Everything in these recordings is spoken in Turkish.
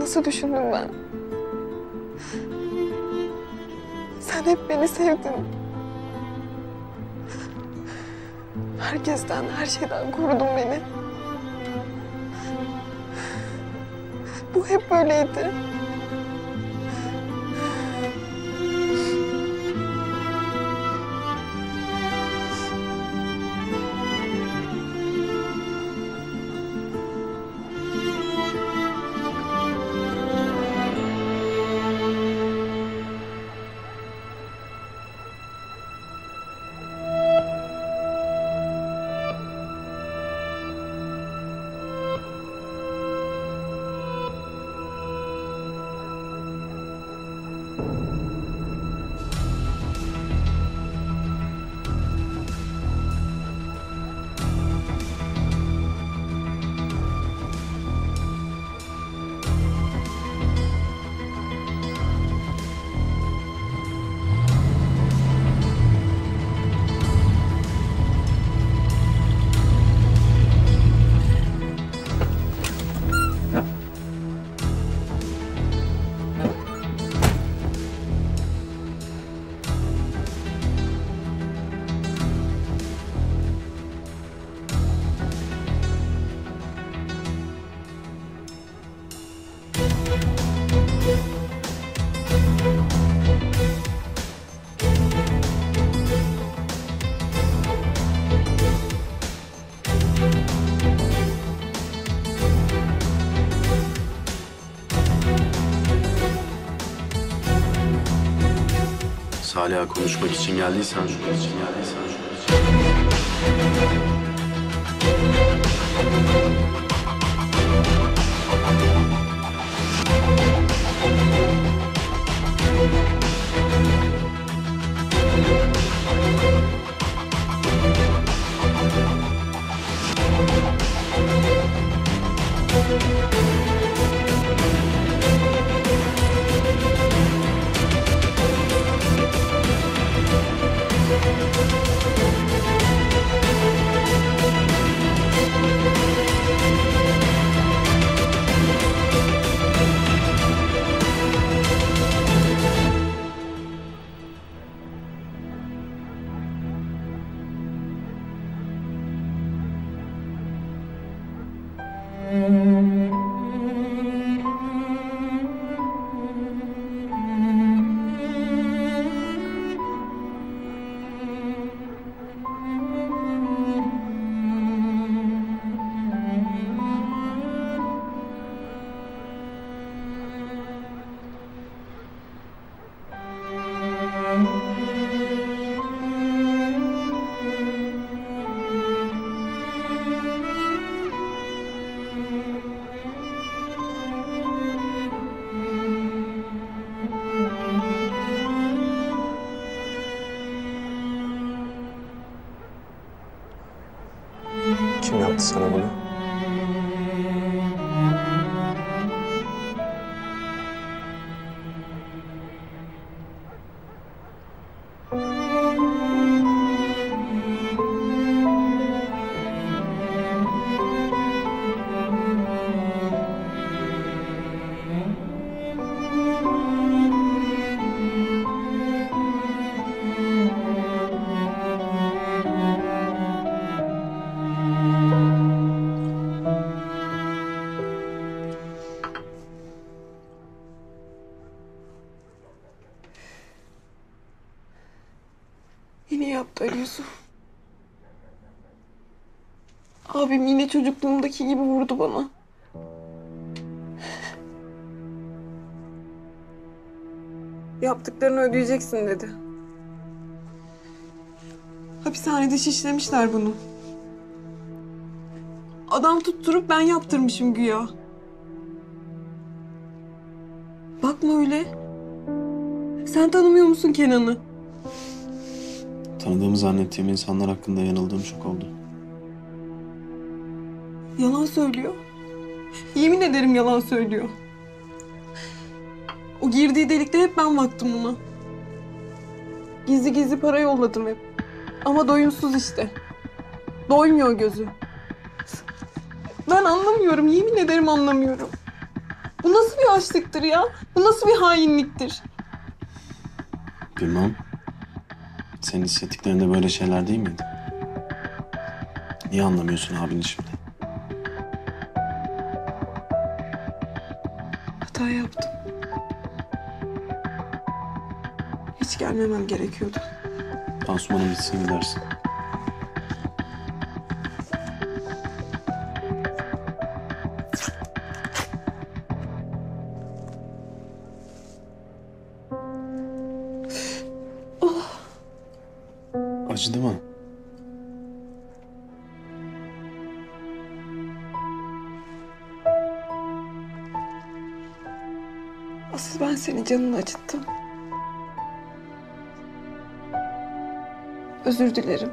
Nasıl düşündüm ben? Sen hep beni sevdin. Herkesten, her şeyden korudun beni. Bu hep böyleydi. Salih'a konuşmak için geldiysen şunun için geldiysen Kim çocukluğumdaki gibi vurdu bana. Yaptıklarını ödeyeceksin dedi. Hapishanede şişlemişler bunu. Adam tutturup ben yaptırmışım güya. Bakma öyle. Sen tanımıyor musun Kenan'ı? Tanıdığımı zannettiğim insanlar hakkında yanıldığım çok oldu. Yalan söylüyor. Yemin ederim yalan söylüyor. O girdiği delikte hep ben baktım ona. Gizli gizli para yolladım hep. Ama doyumsuz işte. Doymuyor gözü. Ben anlamıyorum, yemin ederim anlamıyorum. Bu nasıl bir açlıktır ya? Bu nasıl bir hainliktir? Bilmem. Senin hissettiklerinde böyle şeyler değil miydi? Niye anlamıyorsun abini şimdi? Hata yaptım. Hiç gelmemem gerekiyordu. Pansumanın bitsin gidersin. Özür dilerim.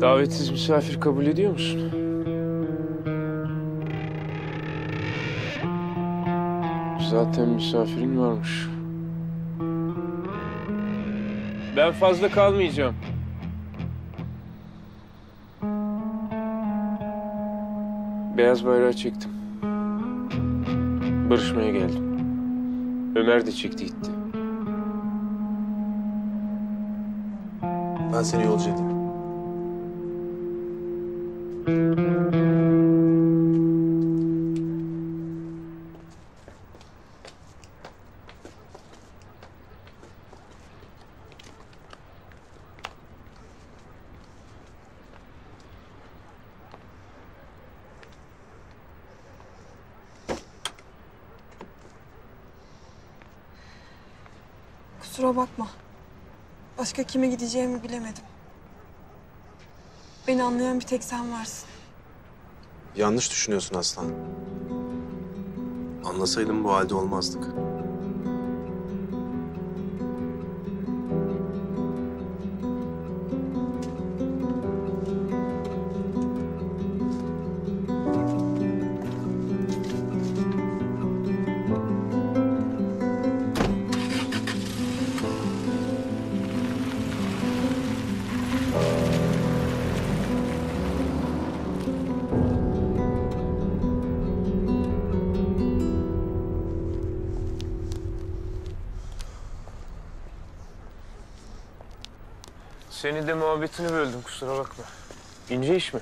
Davetsiz misafir kabul ediyor musun? Zaten misafirin varmış. Ben fazla kalmayacağım. Beyaz bayrağı çektim. Barışmaya geldim. Ömer de çekti gitti. Ben seni yolcu edeyim. Başka kime gideceğimi bilemedim. Beni anlayan bir tek sen varsın. Yanlış düşünüyorsun Aslan. Anlasaydım bu halde olmazdık. Muhabbetini böldüm kusura bakma. İnce iş mi?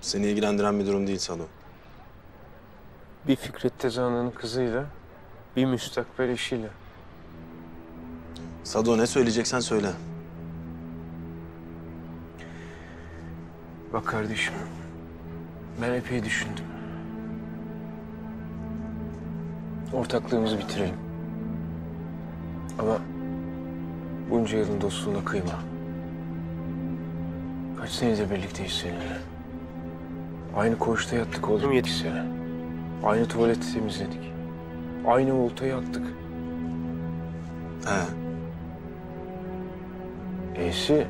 Seni ilgilendiren bir durum değil Sado. Bir Fikret Tezan'ın kızıyla, bir müstakbel eşiyle. Sado ne söyleyeceksen söyle. Bak kardeşim, ben epey düşündüm. Ortaklığımızı bitirelim. Ama bunca yılın dostluğuna kıyma. Kaç senedir birlikteyiz seninle. Aynı koğuşta yattık oğlum yedi sene. Aynı tuvaleti temizledik. Aynı oltayı attık. He. E'si...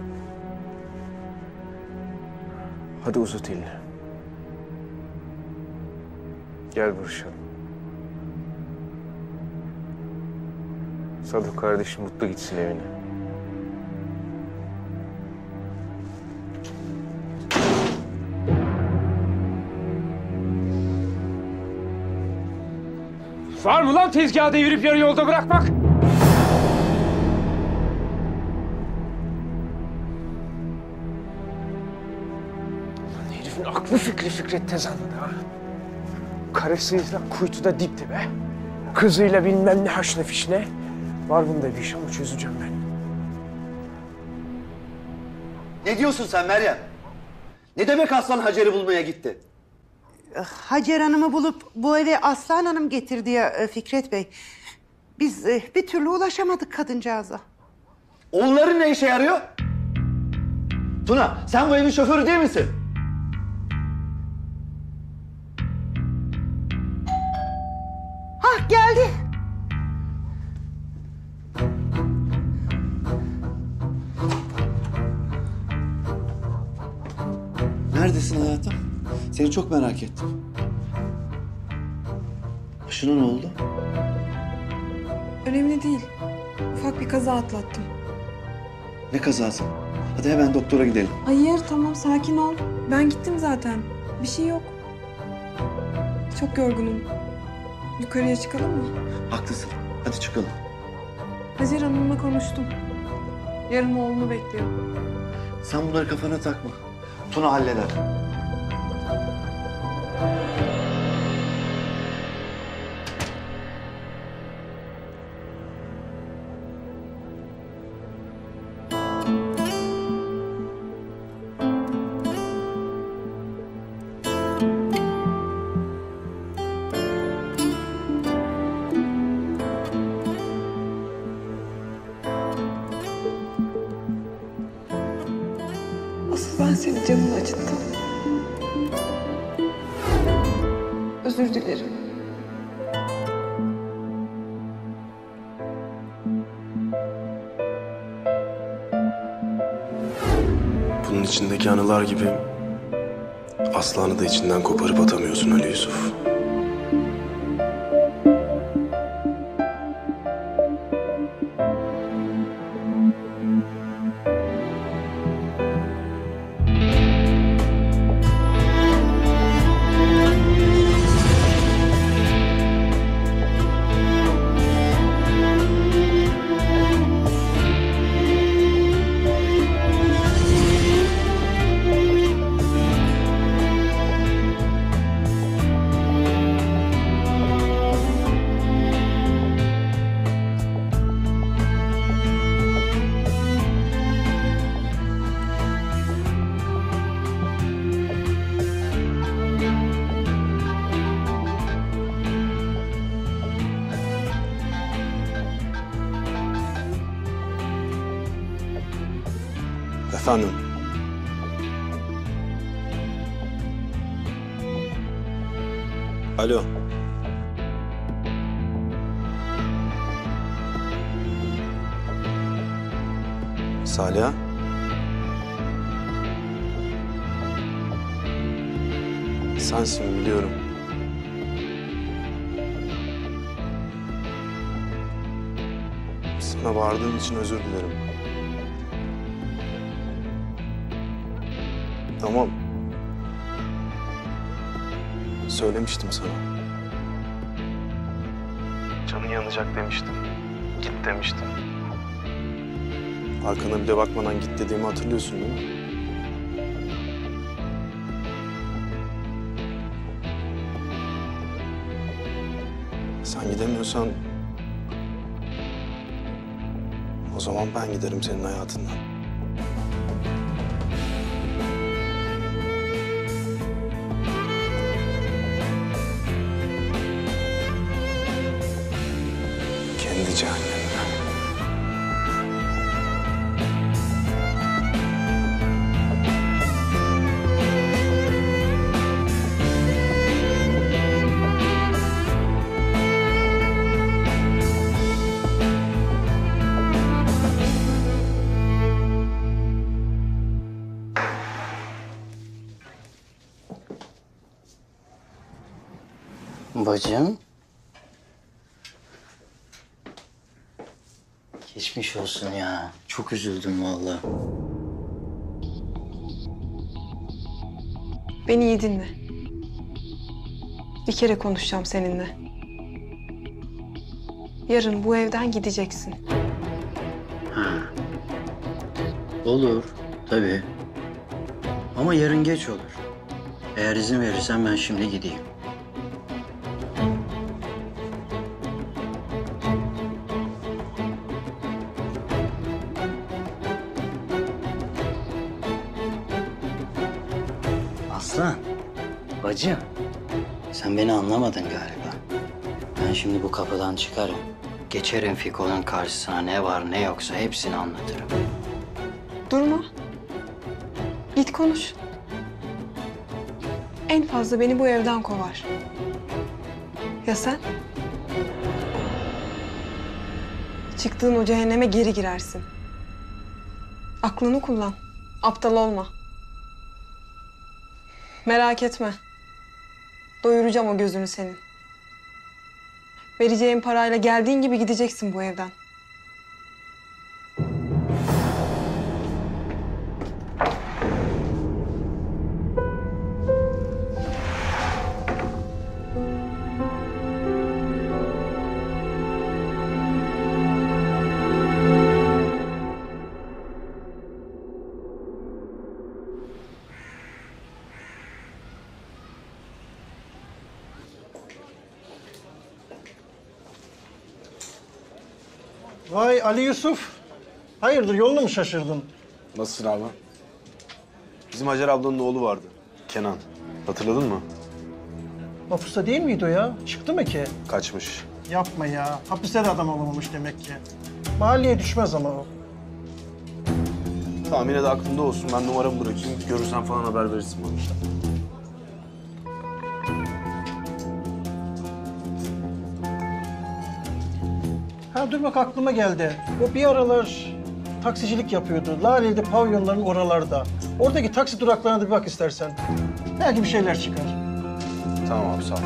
Hadi uzat elini. Gel barışalım. Sadık kardeşim mutlu gitsin evine. Mı lan tezgahı devirip yarı yolda bırakmak? Lan herifin aklı fikri Fikret Tezan'da ha. Karısıyla kuytuda dip dibe. Kızıyla bilmem ne haşne fişne. Var bunda bir iş ama çözeceğim ben. Ne diyorsun sen Meryem? Ne demek Aslan Hacer'i bulmaya gitti? Hacer Hanım'ı bulup bu eve Aslan Hanım getirdi ya e, Fikret Bey. Biz e, bir türlü ulaşamadık kadıncağıza. Onların ne işe yarıyor? Tuna sen bu evin şoförü değil misin? Hah geldi. Neredesin hayatım? Seni çok merak ettim. Başına ne oldu? Önemli değil. Ufak bir kaza atlattım. Ne kazası? Hadi hemen doktora gidelim. Hayır tamam sakin ol. Ben gittim zaten. Bir şey yok. Çok yorgunum. Yukarıya çıkalım mı? Haklısın. Hadi çıkalım. Hacer Hanım'la konuştum. Yarın oğlunu bekliyor. Sen bunları kafana takma. Tuna halleder. Anılar gibi Aslan'ı da içinden koparıp hatırlıyorsun değil mi? Sen gidemiyorsan... O zaman ben giderim senin hayatından. Kendi cehennemine. Bacım. Geçmiş olsun ya. Çok üzüldüm vallahi. Beni iyi dinle. Bir kere konuşacağım seninle. Yarın bu evden gideceksin. Olur. Tabii. Ama yarın geç olur. Eğer izin verirsen ben şimdi gideyim. Bacım. Sen beni anlamadın galiba. Ben şimdi bu kapıdan çıkarım. Geçerim Fiko'nun karşısına ne var ne yoksa hepsini anlatırım. Durma. Git konuş. En fazla beni bu evden kovar. Ya sen? Çıktığın o cehenneme geri girersin. Aklını kullan. Aptal olma. Merak etme. Doyuracağım o gözünü senin. Vereceğim parayla geldiğin gibi gideceksin bu evden. Vay Ali Yusuf. Hayırdır yolunu mu şaşırdın? Nasılsın abi? Bizim Hacer ablanın oğlu vardı. Kenan. Hatırladın mı? Mahpusta değil miydi o ya? Çıktı mı ki? Kaçmış. Yapma ya. Hapiste de adam olamamış demek ki. Mahalleye düşmez ama o. Tamam yine de aklında olsun. Ben numaramı bırakayım. Görürsen falan haber verirsin bana. Ha dur bak aklıma geldi. O bir aralar taksicilik yapıyordu. Laleli'de pavyonların oralarda. Oradaki taksi duraklarına da bir bak istersen. Belki bir şeyler çıkar. Tamam abi sağ ol.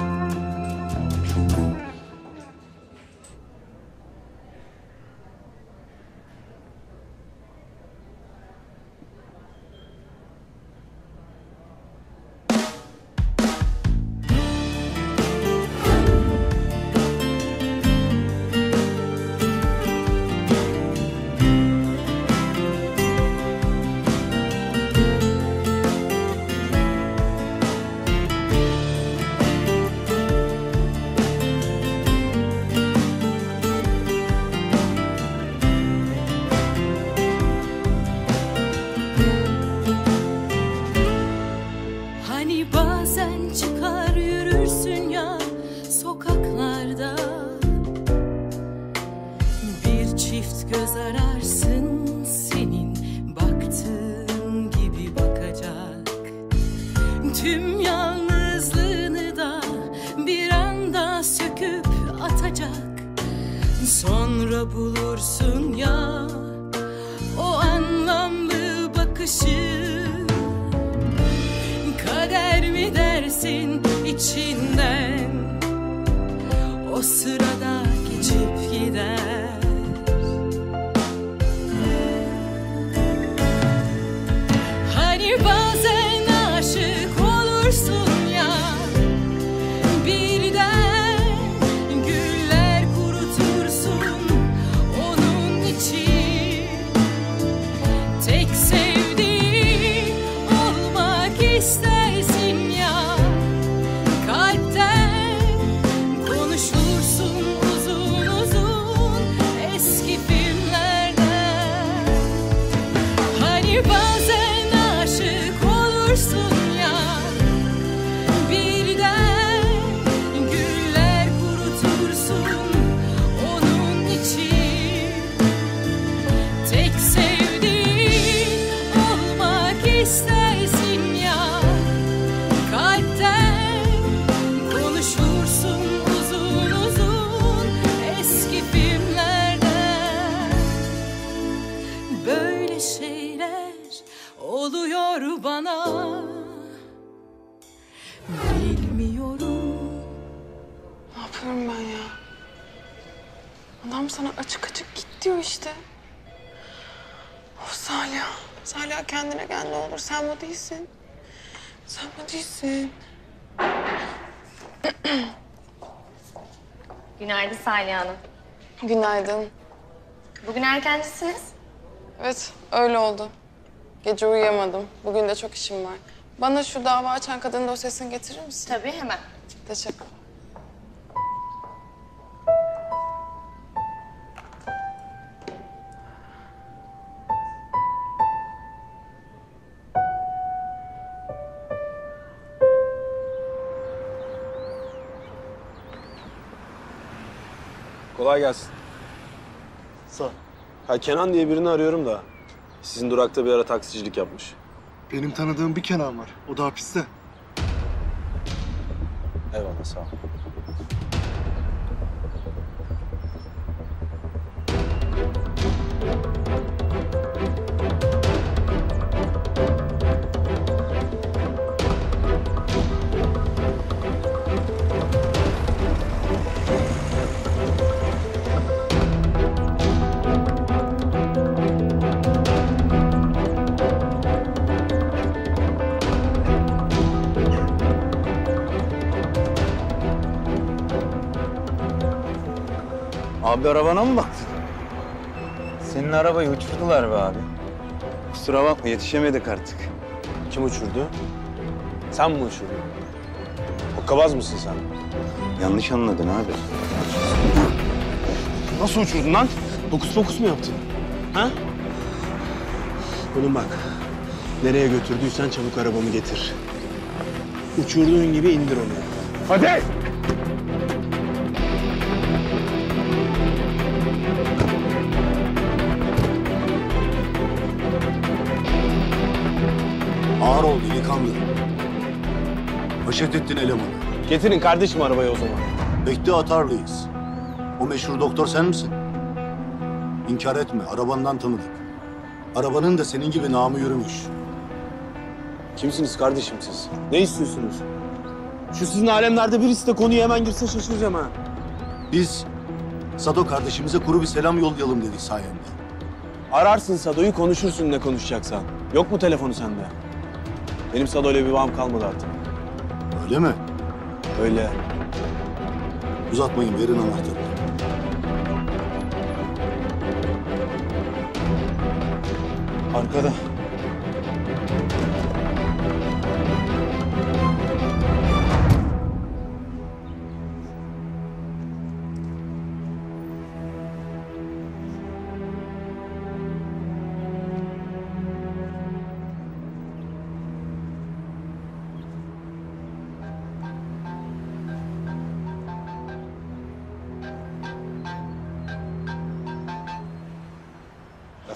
Değilsin. Sen bu değilsin. Günaydın Salih Hanım. Günaydın. Bugün erkencisiniz. Evet öyle oldu. Gece uyuyamadım. Bugün de çok işim var. Bana şu dava açan kadının dosyasını getirir misin? Tabii hemen. Teşekkür. Kolay gelsin. Sağ ol. Ha Kenan diye birini arıyorum da. Sizin durakta bir ara taksicilik yapmış. Benim tanıdığım bir Kenan var. O da hapiste. Eyvallah sağ ol. Abi arabana mı baktın? Senin arabayı uçurdular be abi. Kusura bakma yetişemedik artık. Kim uçurdu? Sen mi uçurdun? Hokkabaz mısın sen? Yanlış anladın abi. Nasıl uçurdun lan? Hokus pokus mu yaptın? Ha? Oğlum bak. Nereye götürdüysen çabuk arabamı getir. Uçurduğun gibi indir onu. Hadi! Haşet ettin. Getirin kardeşim arabayı o zaman. Bekle atarlıyız. O meşhur doktor sen misin? İnkar etme, arabandan tanıdık. Arabanın da senin gibi namı yürümüş. Kimsiniz kardeşim siz? Ne istiyorsunuz? Şu sizin alemlerde birisi de konuya hemen girse şaşıracağım ha. Biz Sado kardeşimize kuru bir selam yollayalım dedik sayende. Ararsın Sado'yu konuşursun ne konuşacaksan. Yok mu telefonu sende? Benim Sado'yla bir bağım kalmadı artık. Öyle mi? Öyle. Uzatmayın, verin anahtarı. Arkada.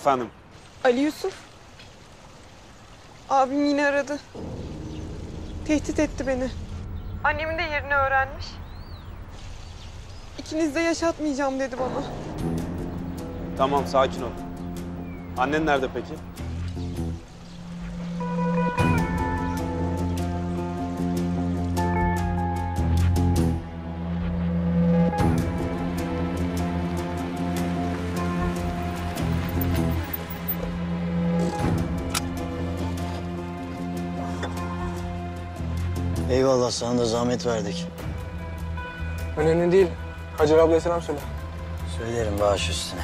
Efendim? Ali Yusuf. Abim yine aradı. Tehdit etti beni. Annemin de yerini öğrenmiş. İkiniz de yaşatmayacağım dedi bana. Tamam sakin ol. Annen nerede peki? Eyvallah sana da zahmet verdik. Önemli değil. Hacer ablaya selam söyle. Söylerim bağış üstüne.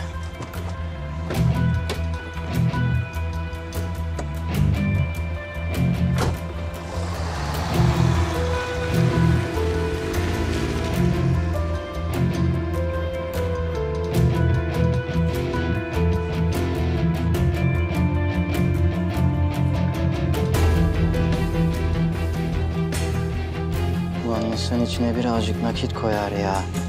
Birazcık nakit koyar ya.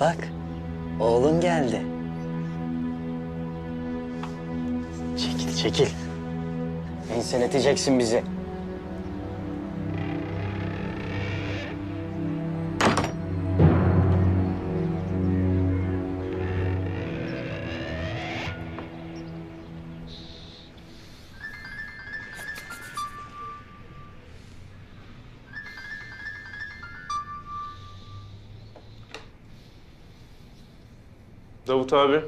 Bak, oğlun geldi. Çekil, çekil. Enseleteceksin bizi. Davut abi.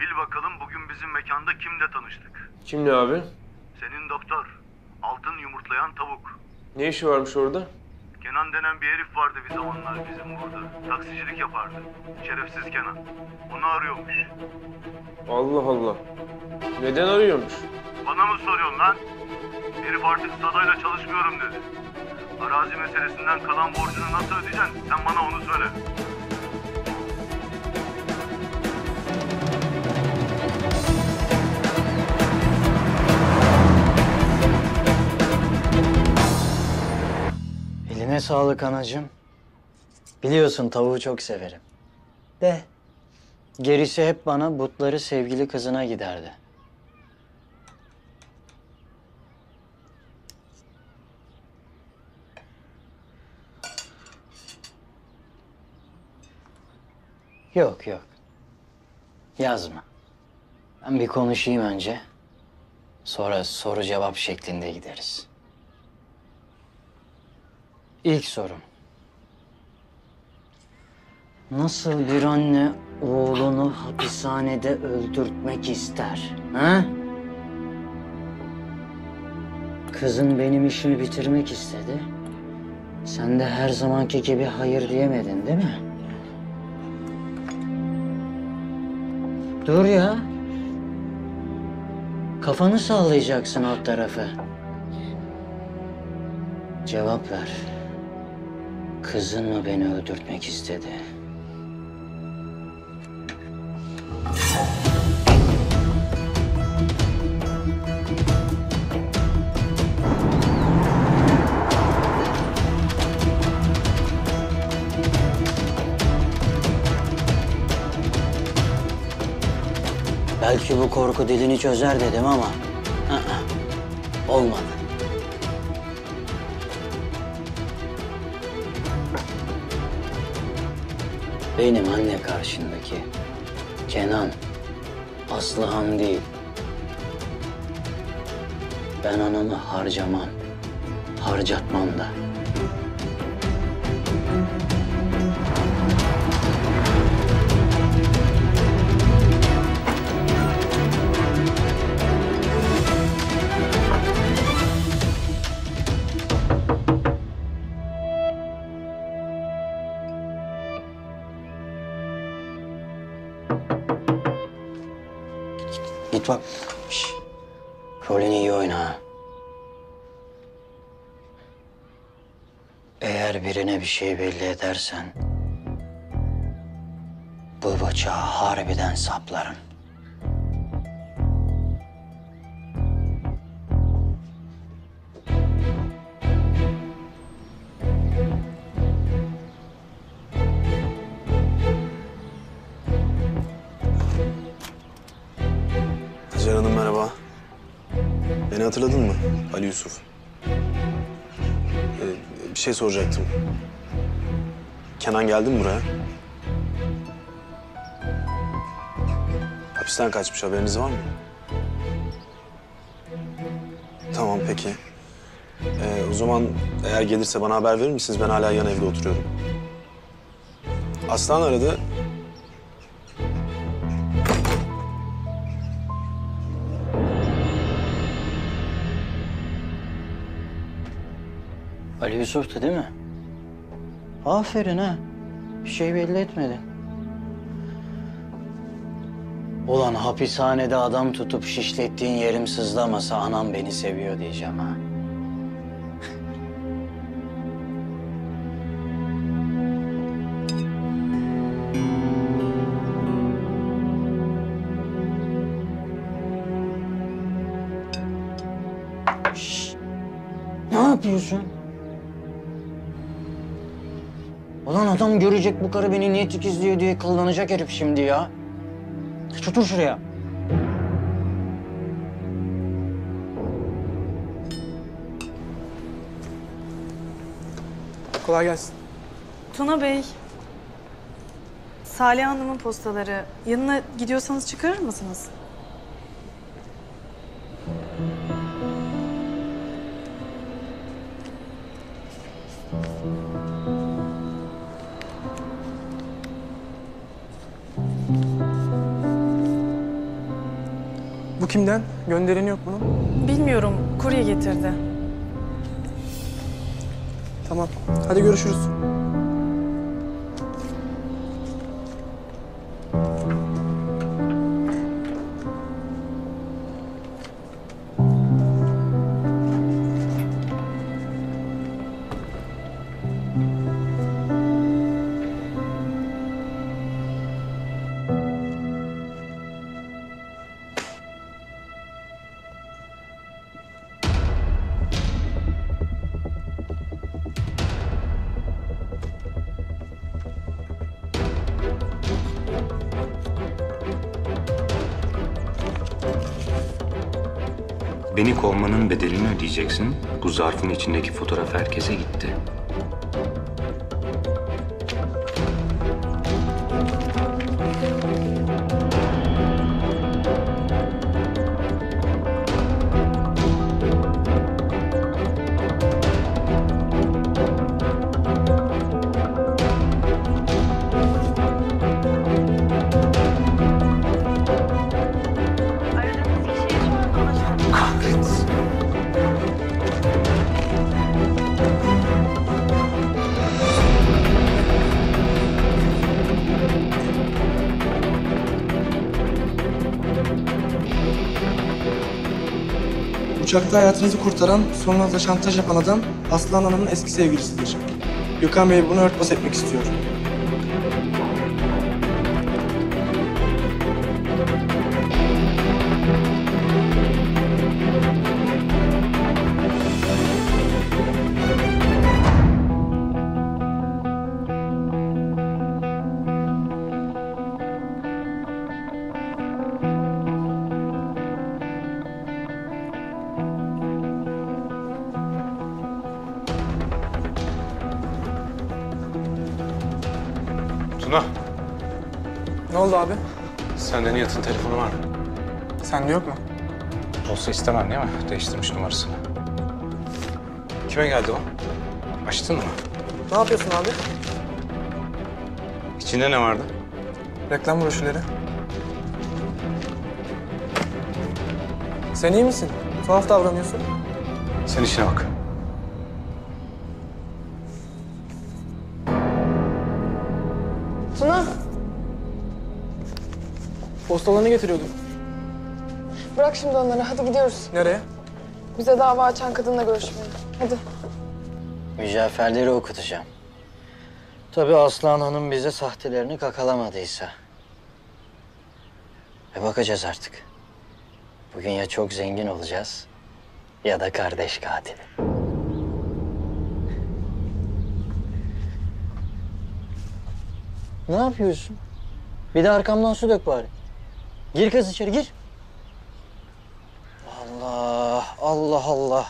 Bil bakalım bugün bizim mekanda kimle tanıştık? Kimle abi? Senin doktor. Altın yumurtlayan tavuk. Ne işi varmış orada? Kenan denen bir herif vardı bir zamanlar bizim burada. Taksicilik yapardı. Şerefsiz Kenan. Onu arıyormuş. Allah Allah. Neden arıyormuş? Bana mı soruyorsun lan? Herif artık Sada'yla çalışmıyorum dedi. Arazi meselesinden kalan borcunu nasıl ödeyeceksin? Sen bana onu söyle. Eline sağlık anacığım. Biliyorsun tavuğu çok severim. De gerisi hep bana butları sevgili kızına giderdi. Yok yok. Yazma. Ben bir konuşayım önce. Sonra soru cevap şeklinde gideriz. İlk sorum. Nasıl bir anne oğlunu hapishanede öldürtmek ister? Ha? Kızın benim işimi bitirmek istedi. Sen de her zamanki gibi hayır diyemedin değil mi? Dur ya. Kafanı sallayacaksın alt tarafı. Cevap ver. Kızın mı beni öldürtmek istedi? Belki bu korku dilini çözer dedim ama... ı-ı, olmadı. Benim anne karşındaki Kenan, Aslıhan değil. Ben anamı harcamam, harcatmam da. Bak. Şş. Rolünü iyi oyna. Eğer birine bir şey belli edersen... ...bu bıçağı harbiden saplarım. Yusuf. Ee, bir şey soracaktım. Kenan geldi mi buraya? Hapisten kaçmış haberiniz var mı? Tamam peki. Ee, o zaman eğer gelirse bana haber verir misiniz? Ben hala yan evde oturuyorum. Aslan aradı. Yusuf'tu değil mi? Aferin ha. Bir şey belli etmedin. Ulan hapishanede adam tutup şişlettiğin yerim sızlamasa anam beni seviyor diyeceğim ha. Şşş! Ne yapıyorsun? Adam görecek bu karı beni niye tikizliyor diye kıllanacak herif şimdi ya. Geç otur şuraya. Kolay gelsin. Tuna Bey, Salih Hanım'ın postaları. Yanına gidiyorsanız çıkarır mısınız? Göndereni yok bunun. Bilmiyorum, kurye getirdi. Tamam. Hadi görüşürüz. Ödeyeceksin. Bu zarfın içindeki fotoğraf herkese gitti. Uçakta hayatınızı kurtaran, sonra da şantaj yapan adam Aslan Hanım'ın eski sevgilisidir. Gökhan Bey bunu örtbas etmek istiyor. Olsa istemem değil mi? Değiştirmiş numarasını. Kime geldi o? Açtın mı? Ne yapıyorsun abi? İçinde ne vardı? Reklam broşürleri. Sen iyi misin? Tuhaf davranıyorsun. Sen işine bak. Tuna Postalarını getiriyordum. Bırak şimdi onları hadi gidiyoruz. Nereye? Bize dava açan kadınla görüşmeye. Hadi. Mücevherleri okutacağım. Tabii Aslan Hanım bize sahtelerini kakalamadıysa. E bakacağız artık. Bugün ya çok zengin olacağız ya da kardeş katili. Ne yapıyorsun? Bir de arkamdan su dök bari. Gir kız içeri gir. Allah, Allah Allah.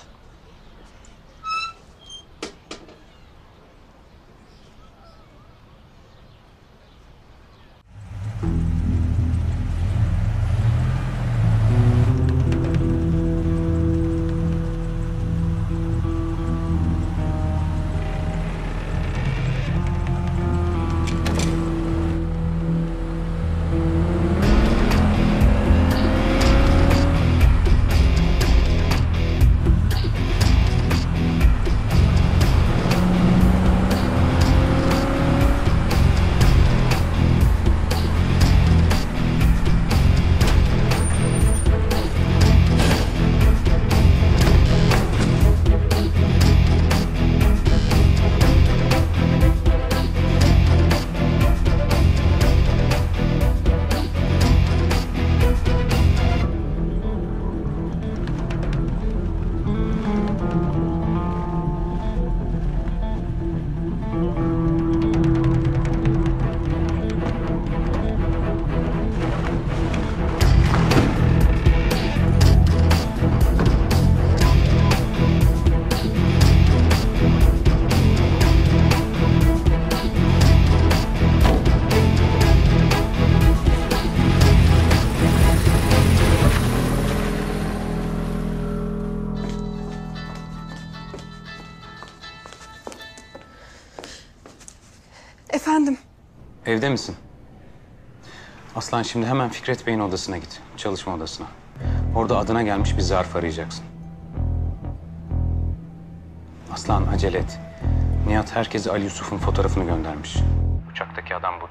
Efendim. Evde misin? Aslan şimdi hemen Fikret Bey'in odasına git. Çalışma odasına. Orada adına gelmiş bir zarf arayacaksın. Aslan acele et. Nihat herkese Ali Yusuf'un fotoğrafını göndermiş. Uçaktaki adam bu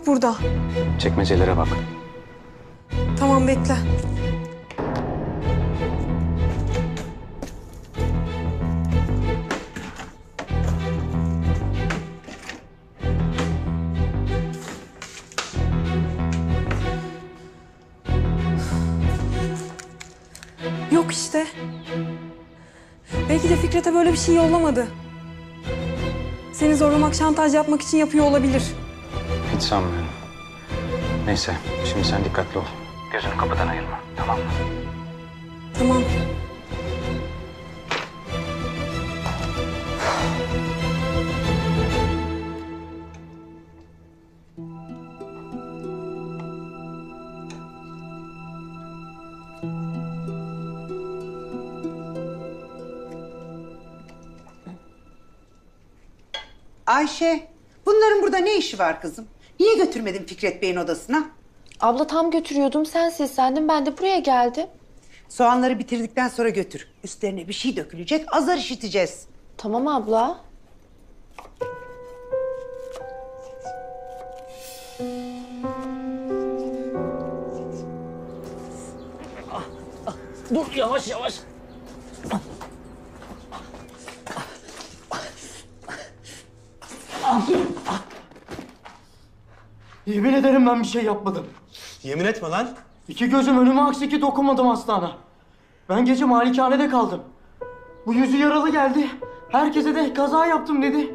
yok burada. Çekmecelere bak. Tamam bekle. Yok işte. Belki de Fikret'e böyle bir şey yollamadı. Seni zorlamak, şantaj yapmak için yapıyor olabilir. Sanmıyorum. Neyse, şimdi sen dikkatli ol. Gözünü kapıdan ayırma, tamam mı? Tamam. Ayşe, bunların burada ne işi var kızım? Niye götürmedin Fikret Bey'in odasına? Abla tam götürüyordum. Sen seslendin. Ben de buraya geldim. Soğanları bitirdikten sonra götür. Üstlerine bir şey dökülecek, azar işiteceğiz. Tamam abla. Dur yavaş yavaş. Yemin ederim ben bir şey yapmadım. Yemin etme lan. İki gözüm önüme aksi ki dokunmadım hastane. Ben gece malikanede kaldım. Bu yüzü yaralı geldi. Herkese de kaza yaptım dedi.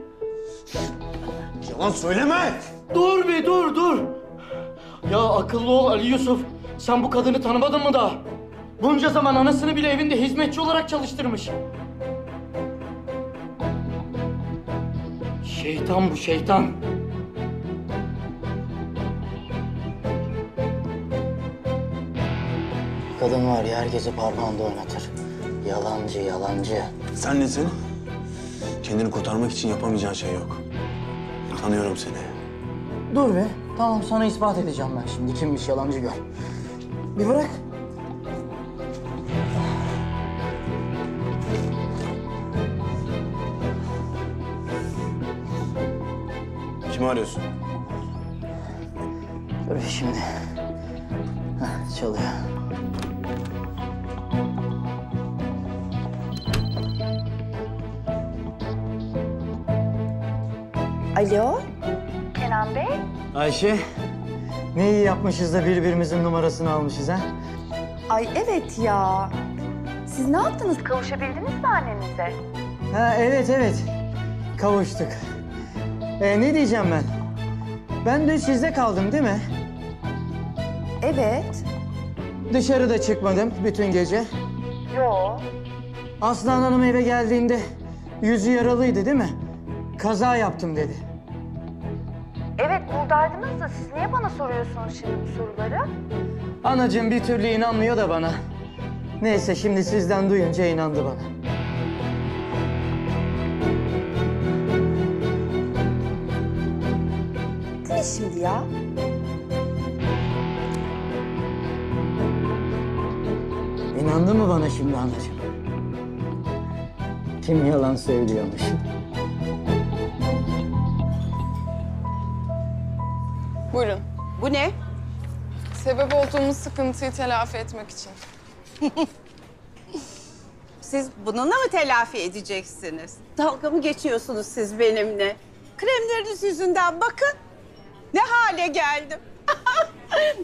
Yalan söyleme. Dur bir dur dur. Ya akıllı ol Ali Yusuf. Sen bu kadını tanımadın mı daha? Bunca zaman anasını bile evinde hizmetçi olarak çalıştırmış. Şeytan bu şeytan. Kadın var ya herkesi parmağında oynatır. Yalancı yalancı. Sen nesin? Kendini kurtarmak için yapamayacağın şey yok. Tanıyorum seni. Dur be. Tamam sana ispat edeceğim ben şimdi kimmiş yalancı gör. Bir bırak. Kimi arıyorsun? Dur şimdi. Heh, çalıyor. Alo? Kenan Bey? Ayşe, ne iyi yapmışız da birbirimizin numarasını almışız ha? Ay evet ya. Siz ne yaptınız? Kavuşabildiniz mi annenize? Ha evet evet, kavuştuk. Ee, ne diyeceğim ben? Ben dün sizde kaldım değil mi? Evet. Dışarıda çıkmadım bütün gece. Yo. Aslan Hanım eve geldiğinde yüzü yaralıydı değil mi? Kaza yaptım dedi. Evet buradaydınız da siz niye bana soruyorsunuz şimdi bu soruları? Anacığım bir türlü inanmıyor da bana. Neyse şimdi sizden duyunca inandı bana. Ne şimdi ya? İnandı mı bana şimdi anacığım? Kim yalan söylüyormuş? Buyurun. Bu ne? Sebep olduğumuz sıkıntıyı telafi etmek için. Siz bununla mı telafi edeceksiniz? Dalga mı geçiyorsunuz siz benimle? Kremleriniz yüzünden bakın ne hale geldim.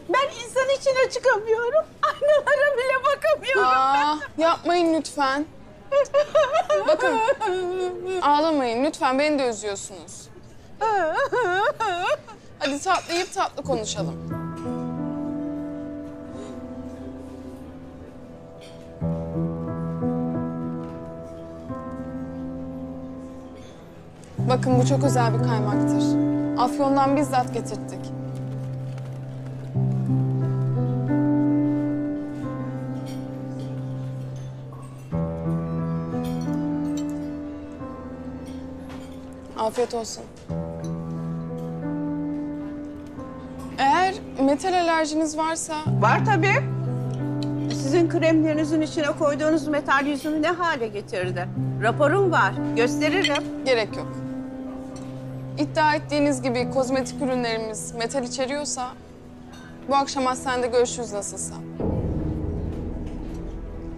ben insan içine çıkamıyorum. Aynalara bile bakamıyorum. Aa, yapmayın lütfen. Bakın, ağlamayın lütfen. Beni de üzüyorsunuz. Hadi tatlı yiyip tatlı konuşalım. Bakın bu çok özel bir kaymaktır. Afyon'dan bizzat getirttik. Afiyet olsun. Eğer metal alerjiniz varsa... Var tabii. Sizin kremlerinizin içine koyduğunuz metal yüzümü ne hale getirdi? Raporum var. Gösteririm. Gerek yok. İddia ettiğiniz gibi kozmetik ürünlerimiz metal içeriyorsa... ...bu akşam hastanede görüşürüz nasılsa.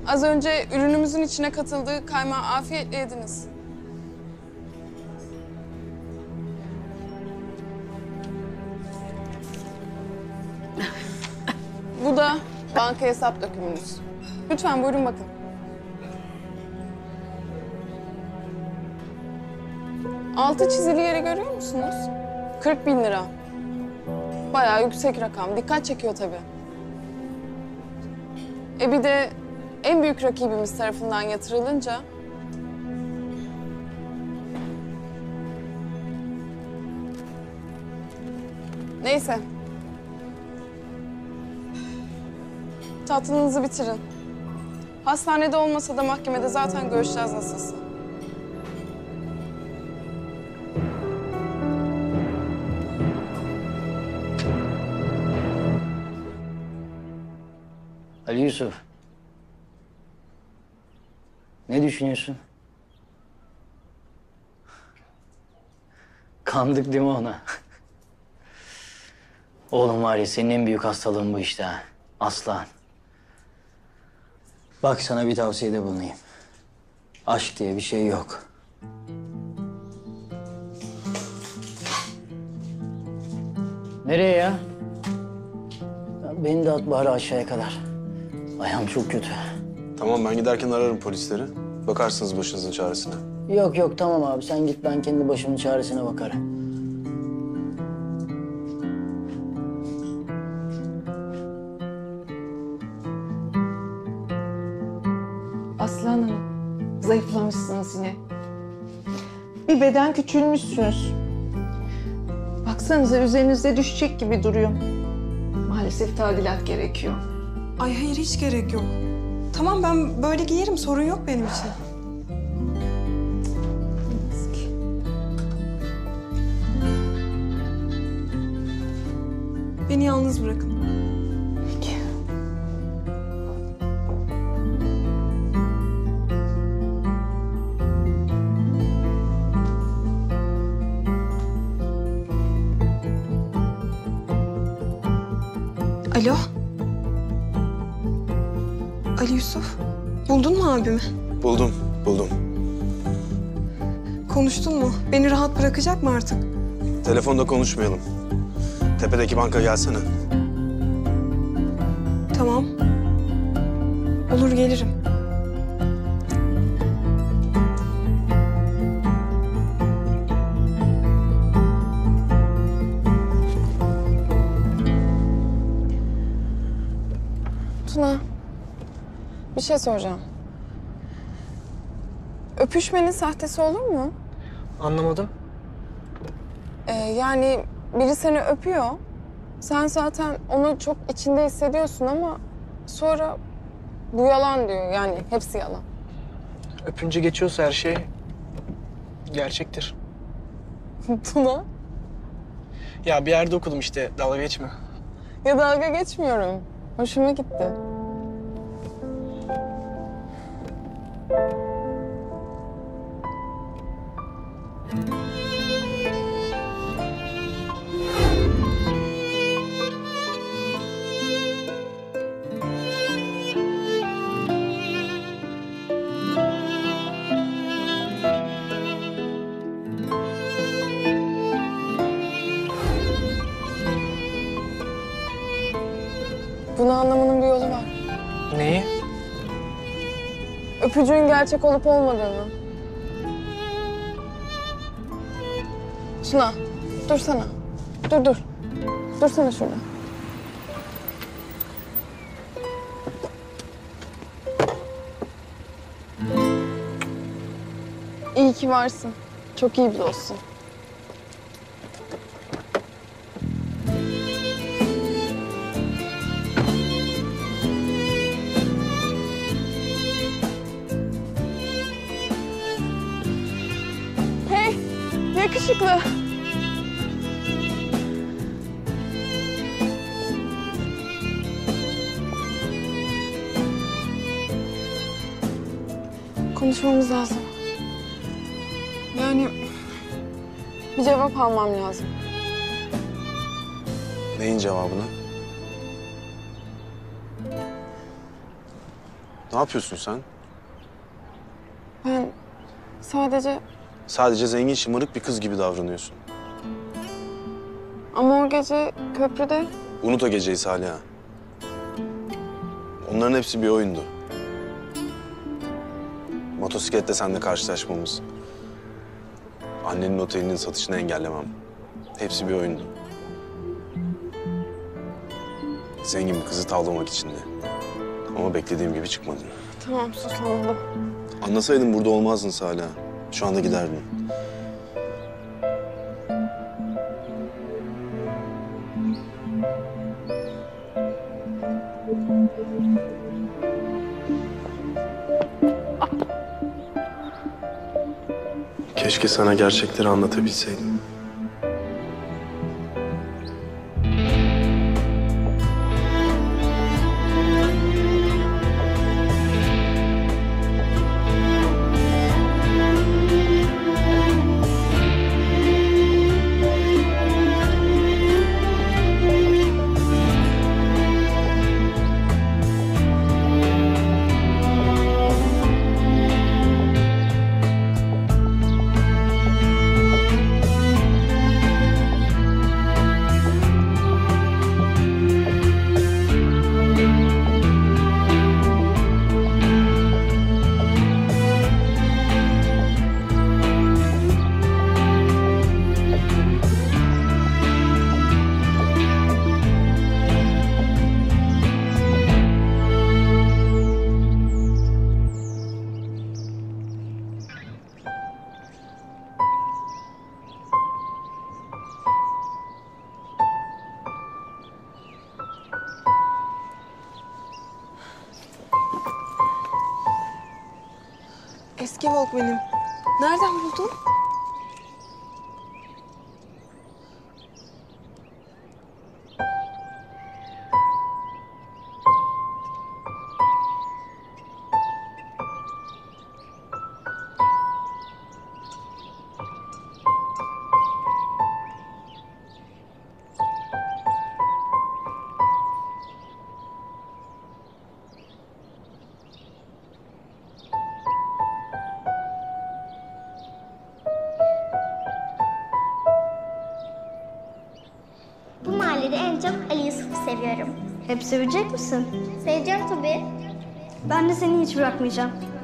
Az önce ürünümüzün içine katıldığı kaymağı afiyetle yediniz. Bu da banka hesap dökümünüz. Lütfen buyurun bakın. Altı çizili yeri görüyor musunuz? 40 bin lira. Bayağı yüksek rakam. Dikkat çekiyor tabii. E bir de en büyük rakibimiz tarafından yatırılınca... Neyse. Tatlınızı bitirin. Hastanede olmasa da mahkemede zaten görüşeceğiz nasılsa. Ali Yusuf. Ne düşünüyorsun? Kandık değil mi ona? Oğlum var ya senin en büyük hastalığın bu işte. Aslan. Bak sana bir tavsiyede bulunayım. Aşk diye bir şey yok. Nereye ya? Ya Beni de at bari aşağıya kadar. Ayağım çok kötü. Tamam ben giderken ararım polisleri. Bakarsınız başınızın çaresine. Yok yok tamam abi sen git ben kendi başımın çaresine bakarım. Beden küçülmüşsünüz. Baksanıza üzerinizde düşecek gibi duruyor. Maalesef tadilat gerekiyor. Ay hayır hiç gerek yok. Tamam ben böyle giyerim sorun yok benim için. Beni yalnız bırakın. Artık? Telefonda konuşmayalım. Tepedeki banka gelsene. Tamam. Olur gelirim. Tuna, bir şey soracağım. Öpüşmenin sahtesi olur mu? Anlamadım. Yani biri seni öpüyor. Sen zaten onu çok içinde hissediyorsun ama sonra bu yalan diyor. Yani hepsi yalan. Öpünce geçiyorsa her şey gerçektir. Tuna, Ya bir yerde okudum işte dalga geçme. ya dalga geçmiyorum. Hoşuma gitti. Öpücüğün gerçek olup olmadığını. Tuna, dursana. Dur, dur. Dursana şurada. İyi ki varsın. Çok iyi bir dostsun. Konuşmamız lazım. Yani bir cevap almam lazım. Neyin cevabını? Ne yapıyorsun sen? Ben sadece Sadece zengin şımarık bir kız gibi davranıyorsun. ama o gece köprüde Unut o geceyi Saliha. Onların hepsi bir oyundu. Motosiklette seninle karşılaşmamız. Annenin otelinin satışını engellemem. Hepsi bir oyundu. Zengin bir kızı tavlamak içindi. Ama beklediğim gibi çıkmadın. tamam sus anladım. Anlasaydın burada olmazdın Saliha. Şu anda giderdin. Keşke sana gerçekleri anlatabilseydim.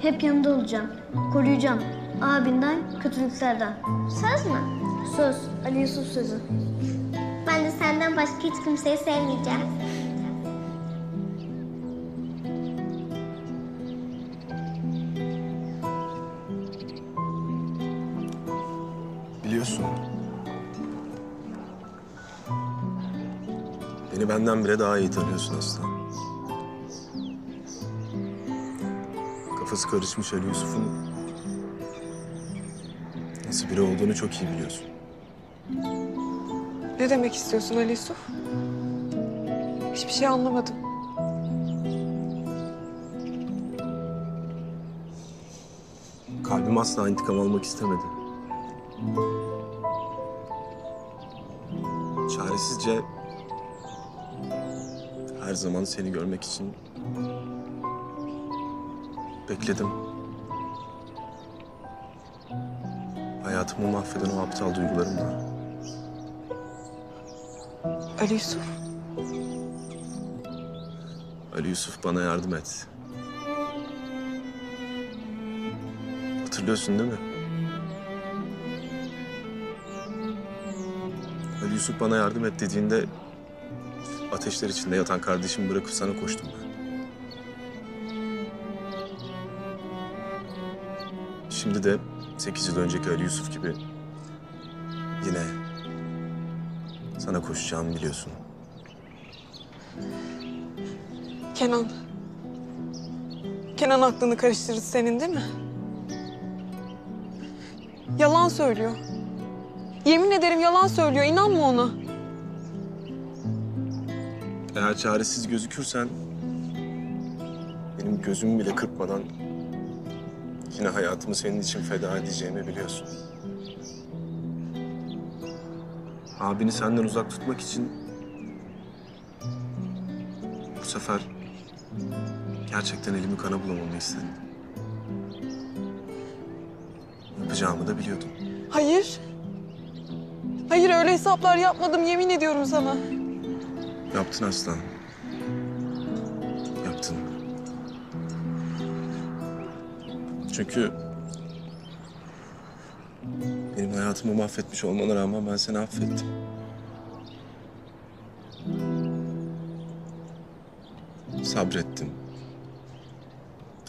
Hep yanında olacağım. Koruyacağım. Abinden, kötülüklerden. Söz mü? Söz. Ali Yusuf sözü. Ben de senden başka hiç kimseyi sevmeyeceğim. Biliyorsun. Beni benden bile daha iyi tanıyorsun Aslan. Kafası karışmış Ali Yusuf'un nasıl biri olduğunu çok iyi biliyorsun. Ne demek istiyorsun Ali Yusuf? Hiçbir şey anlamadım. Kalbim asla intikam almak istemedi. Çaresizce her zaman seni görmek için bekledim. Hayatımı mahveden o aptal duygularımla. Ali Yusuf. Ali Yusuf bana yardım et. Hatırlıyorsun değil mi? Ali Yusuf bana yardım et dediğinde ateşler içinde yatan kardeşimi bırakıp sana koştum ben. Şimdi de sekiz yıl önceki Ali Yusuf gibi yine sana koşacağımı biliyorsun. Kenan. Kenan aklını karıştırdı senin değil mi? Yalan söylüyor. Yemin ederim yalan söylüyor. İnanma ona. Eğer çaresiz gözükürsen benim gözümü bile kırpmadan yine hayatımı senin için feda edeceğimi biliyorsun. Abini senden uzak tutmak için bu sefer gerçekten elimi kana bulamamı istedin. Yapacağımı da biliyordum. Hayır. Hayır öyle hesaplar yapmadım yemin ediyorum sana. Yaptın aslan. Çünkü benim hayatımı mahvetmiş olmana rağmen ben seni affettim. Sabrettim.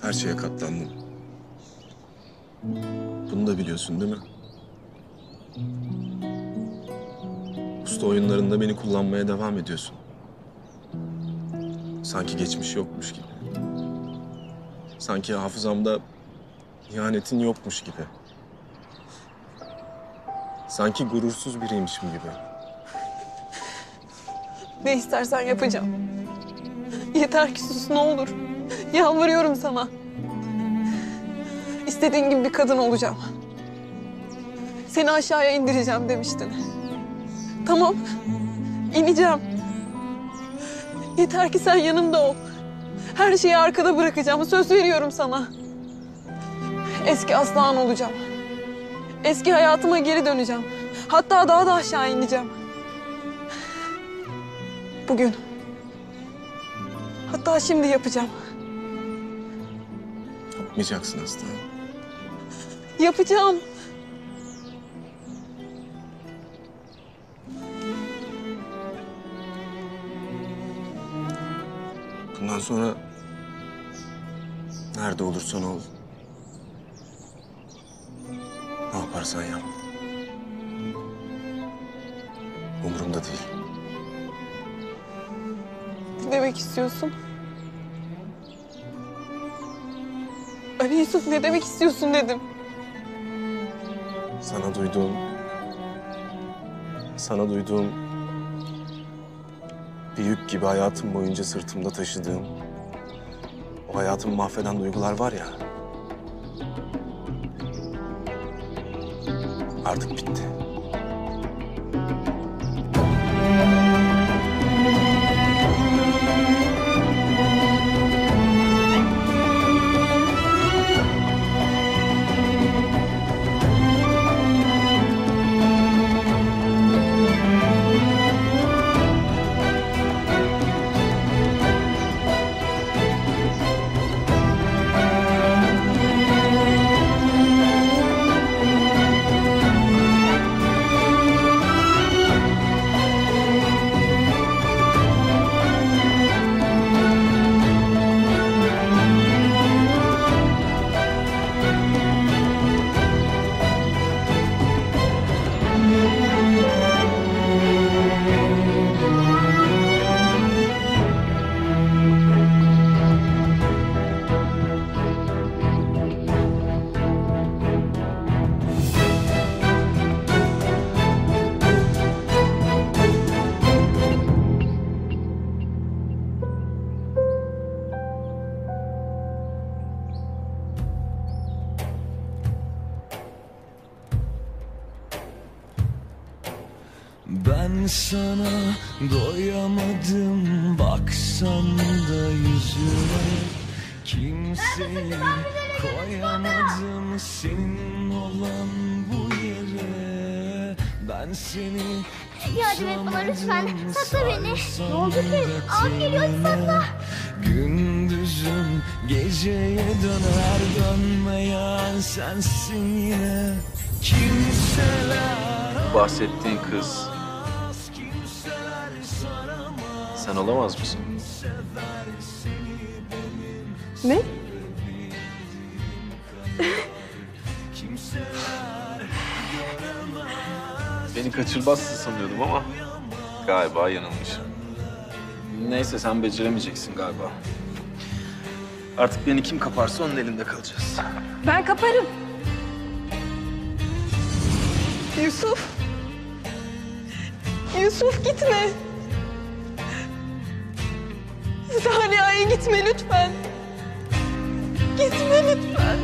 Her şeye katlandım. Bunu da biliyorsun değil mi? Usta oyunlarında beni kullanmaya devam ediyorsun. Sanki geçmiş yokmuş gibi. Sanki hafızamda ihanetin yokmuş gibi. Sanki gurursuz biriymişim gibi. Ne istersen yapacağım. Yeter ki sus ne olur. Yalvarıyorum sana. İstediğin gibi bir kadın olacağım. Seni aşağıya indireceğim demiştin. Tamam. ineceğim. Yeter ki sen yanımda ol. Her şeyi arkada bırakacağım. Söz veriyorum sana. Eski aslan olacağım. Eski hayatıma geri döneceğim. Hatta daha da aşağı ineceğim. Bugün. Hatta şimdi yapacağım. Yapmayacaksın aslan. Yapacağım. Bundan sonra nerede olursan ol. Yaparsan yap. Umurumda değil. Ne demek istiyorsun? Ali Yusuf ne demek istiyorsun dedim. Sana duyduğum... Sana duyduğum... Bir yük gibi hayatım boyunca sırtımda taşıdığım... O hayatımı mahveden duygular var ya... Artık bitti. Bahsettiğin kız sen olamaz mısın? Ne? Beni kaçırmazsın sanıyordum ama galiba yanılmışım. Neyse sen beceremeyeceksin galiba. Artık beni kim kaparsa onun elinde kalacağız. Ben kaparım. Yusuf. Yusuf gitme. Saliha'ya gitme lütfen. Gitme lütfen.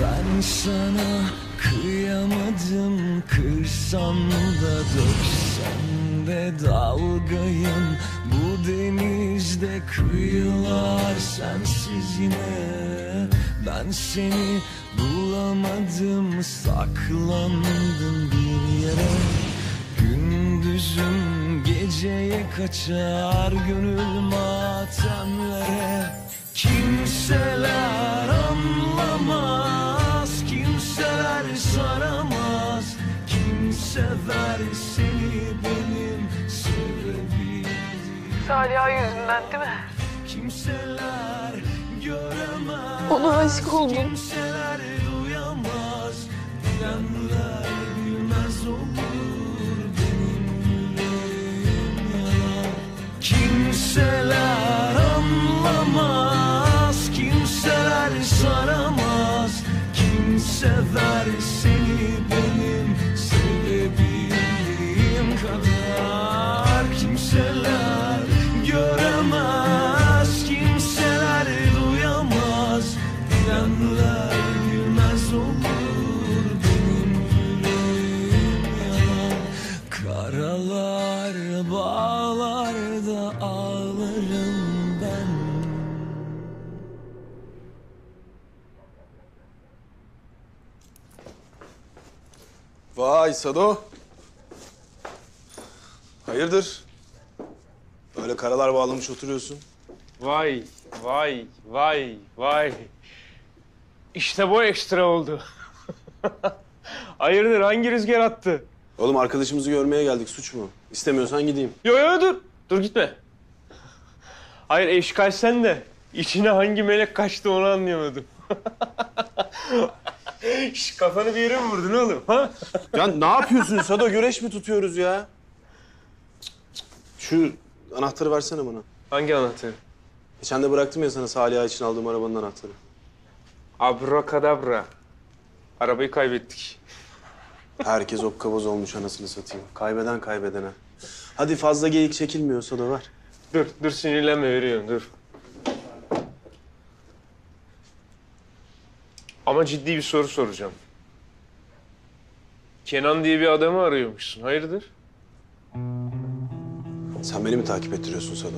Ben sana kıyamadım Kırsan da döksen de dalgayım Bu denizde kıyılar sensiz yine. Ben seni bulamadım Saklandım bir yere. Gündüzüm geceye kaçar Gönül matemlere. Kimseler anlamaz Kimseler saramaz. Kim sever Saliha yüzünden değil mi? Kimseler göremez Ona aşık oldum. Kimseler duyamaz Bilenler bilmez olur Vay Sado. Hayırdır? Böyle karalar bağlamış oturuyorsun. Vay, vay, vay, vay. İşte bu ekstra oldu. Hayırdır hangi rüzgar attı? Oğlum arkadaşımızı görmeye geldik suç mu? İstemiyorsan gideyim. Yo yo dur. Dur gitme. Hayır eşkal sen de. İçine hangi melek kaçtı onu anlayamadım. Şş, kafanı bir yere mi vurdun oğlum? Ha? Ya ne yapıyorsun Sado? Güreş mi tutuyoruz ya? Şu anahtarı versene bana. Hangi anahtarı? Geçen de bıraktım ya sana Saliha için aldığım arabanın anahtarı. Abrakadabra. Arabayı kaybettik. Herkes okkabaz olmuş anasını satayım. Kaybeden kaybedene. Hadi fazla geyik çekilmiyor Sado ver. Dur, dur sinirlenme veriyorum dur. Ama ciddi bir soru soracağım. Kenan diye bir adamı arıyormuşsun. Hayırdır? Sen beni mi takip ettiriyorsun Sado?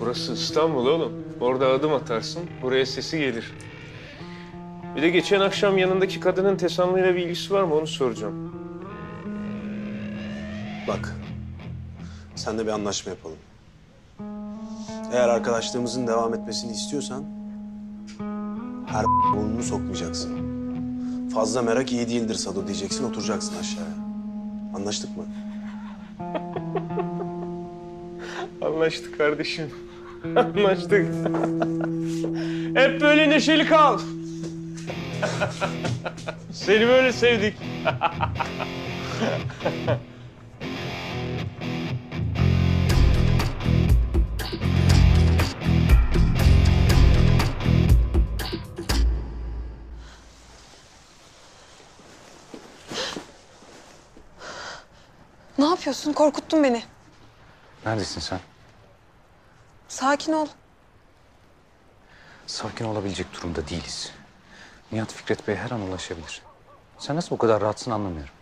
Burası İstanbul oğlum. Orada adım atarsın, buraya sesi gelir. Bir de geçen akşam yanındaki kadının Tesanlı'yla bir ilgisi var mı onu soracağım. Bak. Sen de bir anlaşma yapalım. Eğer arkadaşlığımızın devam etmesini istiyorsan... ...her burnunu sokmayacaksın. Fazla merak iyi değildir Sado diyeceksin, oturacaksın aşağıya. Anlaştık mı? Anlaştık kardeşim. Anlaştık. Hep böyle neşeli kal. Seni böyle sevdik. Yapıyorsun? Korkuttun beni. Neredesin sen? Sakin ol. Sakin olabilecek durumda değiliz. Nihat Fikret Bey her an ulaşabilir. Sen nasıl bu kadar rahatsın anlamıyorum.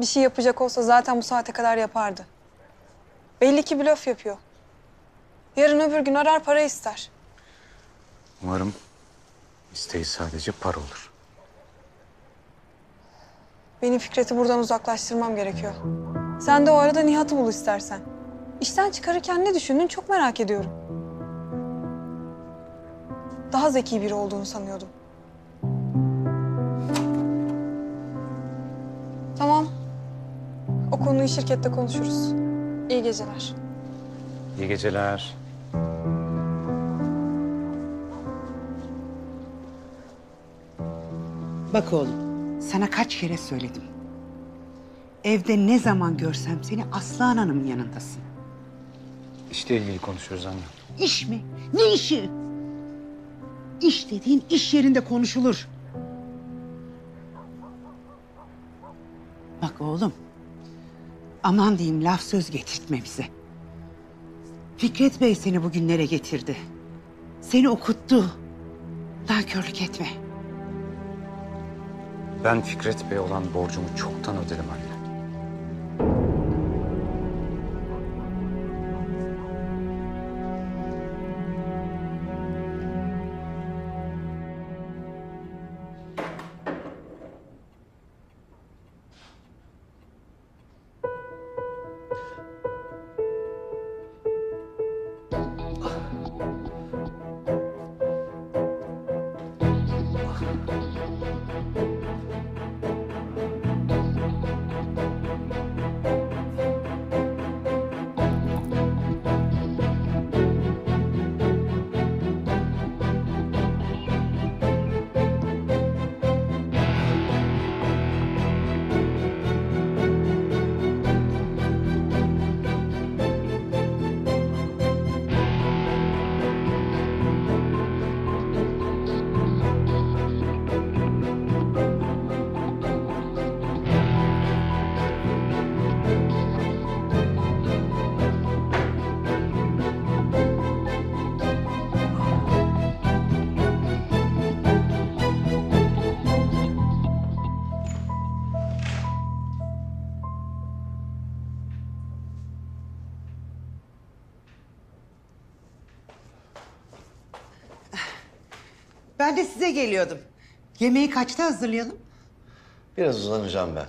Bir şey yapacak olsa zaten bu saate kadar yapardı. Belli ki blöf yapıyor. Yarın öbür gün arar para ister. Umarım isteği sadece para olur. Benim Fikret'i buradan uzaklaştırmam gerekiyor. Sen de o arada Nihat'ı bul istersen. İşten çıkarırken ne düşündün çok merak ediyorum. Daha zeki biri olduğunu sanıyordum. Tamam. Konuyu şirkette konuşuruz. İyi geceler. İyi geceler. Bak oğlum, sana kaç kere söyledim. Evde ne zaman görsem seni Aslan Hanım'ın yanındasın. İşle ilgili konuşuyoruz anne. İş mi? Ne işi? İş dediğin iş yerinde konuşulur. Bak oğlum, aman diyeyim laf söz getirtme bize. Fikret Bey seni bugünlere getirdi. Seni okuttu. Nankörlük etme. Ben Fikret Bey olan borcumu çoktan ödedim anne. De geliyordum. Yemeği kaçta hazırlayalım? Biraz uzanacağım ben.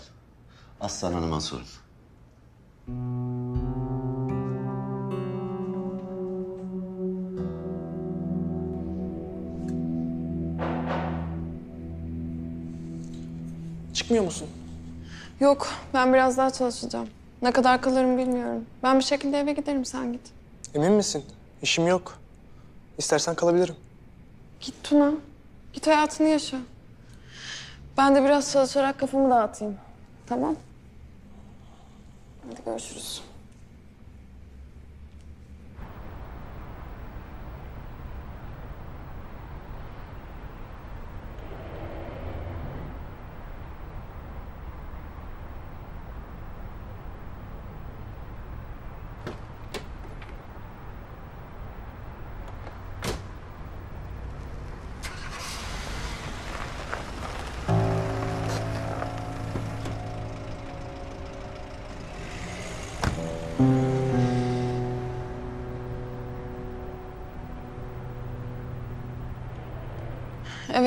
Aslan Hanım'a sorun. Çıkmıyor musun? Yok, ben biraz daha çalışacağım. Ne kadar kalırım bilmiyorum. Ben bir şekilde eve giderim, sen git. Emin misin? İşim yok. İstersen kalabilirim. Git Tuna. Git hayatını yaşa. Ben de biraz çalışarak kafamı dağıtayım. Tamam? Hadi görüşürüz.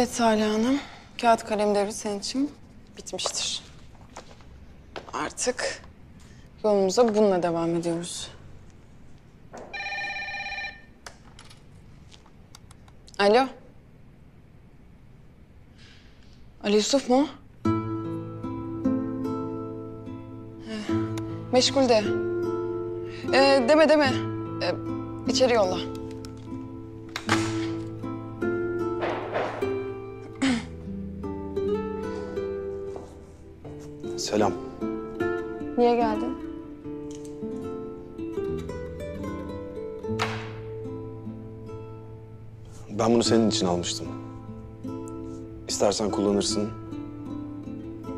Evet Salih Hanım. Kağıt kalem devri senin için bitmiştir. Artık yolumuza bununla devam ediyoruz. Alo. Ali Yusuf mu? Meşgul de. Ee, deme deme. Ee, içeri yolla. Selam. Niye geldin? Ben bunu senin için almıştım. İstersen kullanırsın.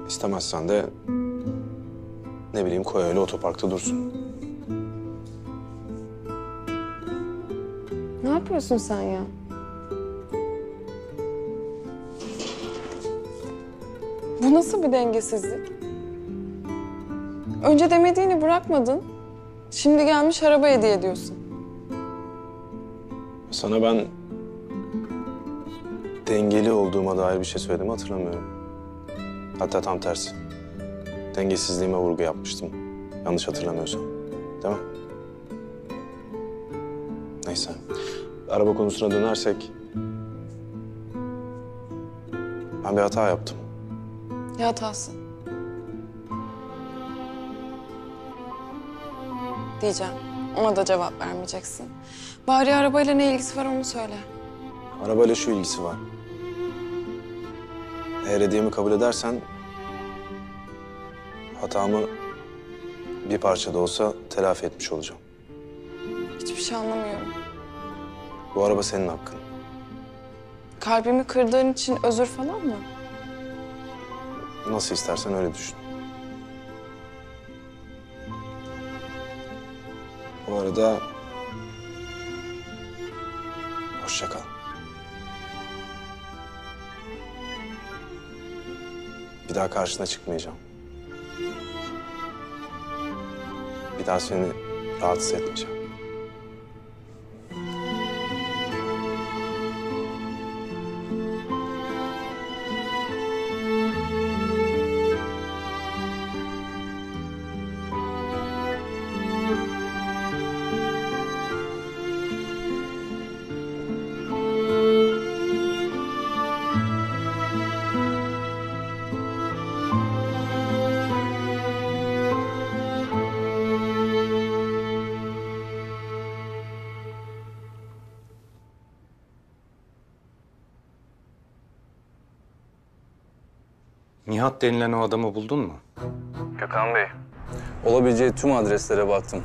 İstemezsen de ne bileyim koy öyle otoparkta dursun. Ne yapıyorsun sen ya? Bu nasıl bir dengesizlik? Önce demediğini bırakmadın. Şimdi gelmiş araba hediye ediyorsun. Sana ben dengeli olduğuma dair bir şey söyledim hatırlamıyorum. Hatta tam tersi. Dengesizliğime vurgu yapmıştım. Yanlış hatırlamıyorsam. Değil mi? Neyse. Araba konusuna dönersek... Ben bir hata yaptım. Ne hatası? Diyeceğim. Ona da cevap vermeyeceksin. Bari arabayla ne ilgisi var onu söyle. Arabayla şu ilgisi var. Eğer hediyemi kabul edersen... ...hatamı bir parça da olsa telafi etmiş olacağım. Hiçbir şey anlamıyorum. Bu araba senin hakkın. Kalbimi kırdığın için özür falan mı? Nasıl istersen öyle düşün. Bu arada... Hoşça kal. Bir daha karşına çıkmayacağım. Bir daha seni rahatsız etmeyeceğim. Nihat denilen o adamı buldun mu? Gökhan Bey. Olabileceği tüm adreslere baktım.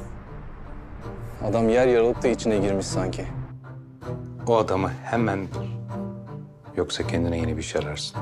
Adam yer yarılıp da içine girmiş sanki. O adamı hemen bul. Yoksa kendine yeni bir iş ararsın.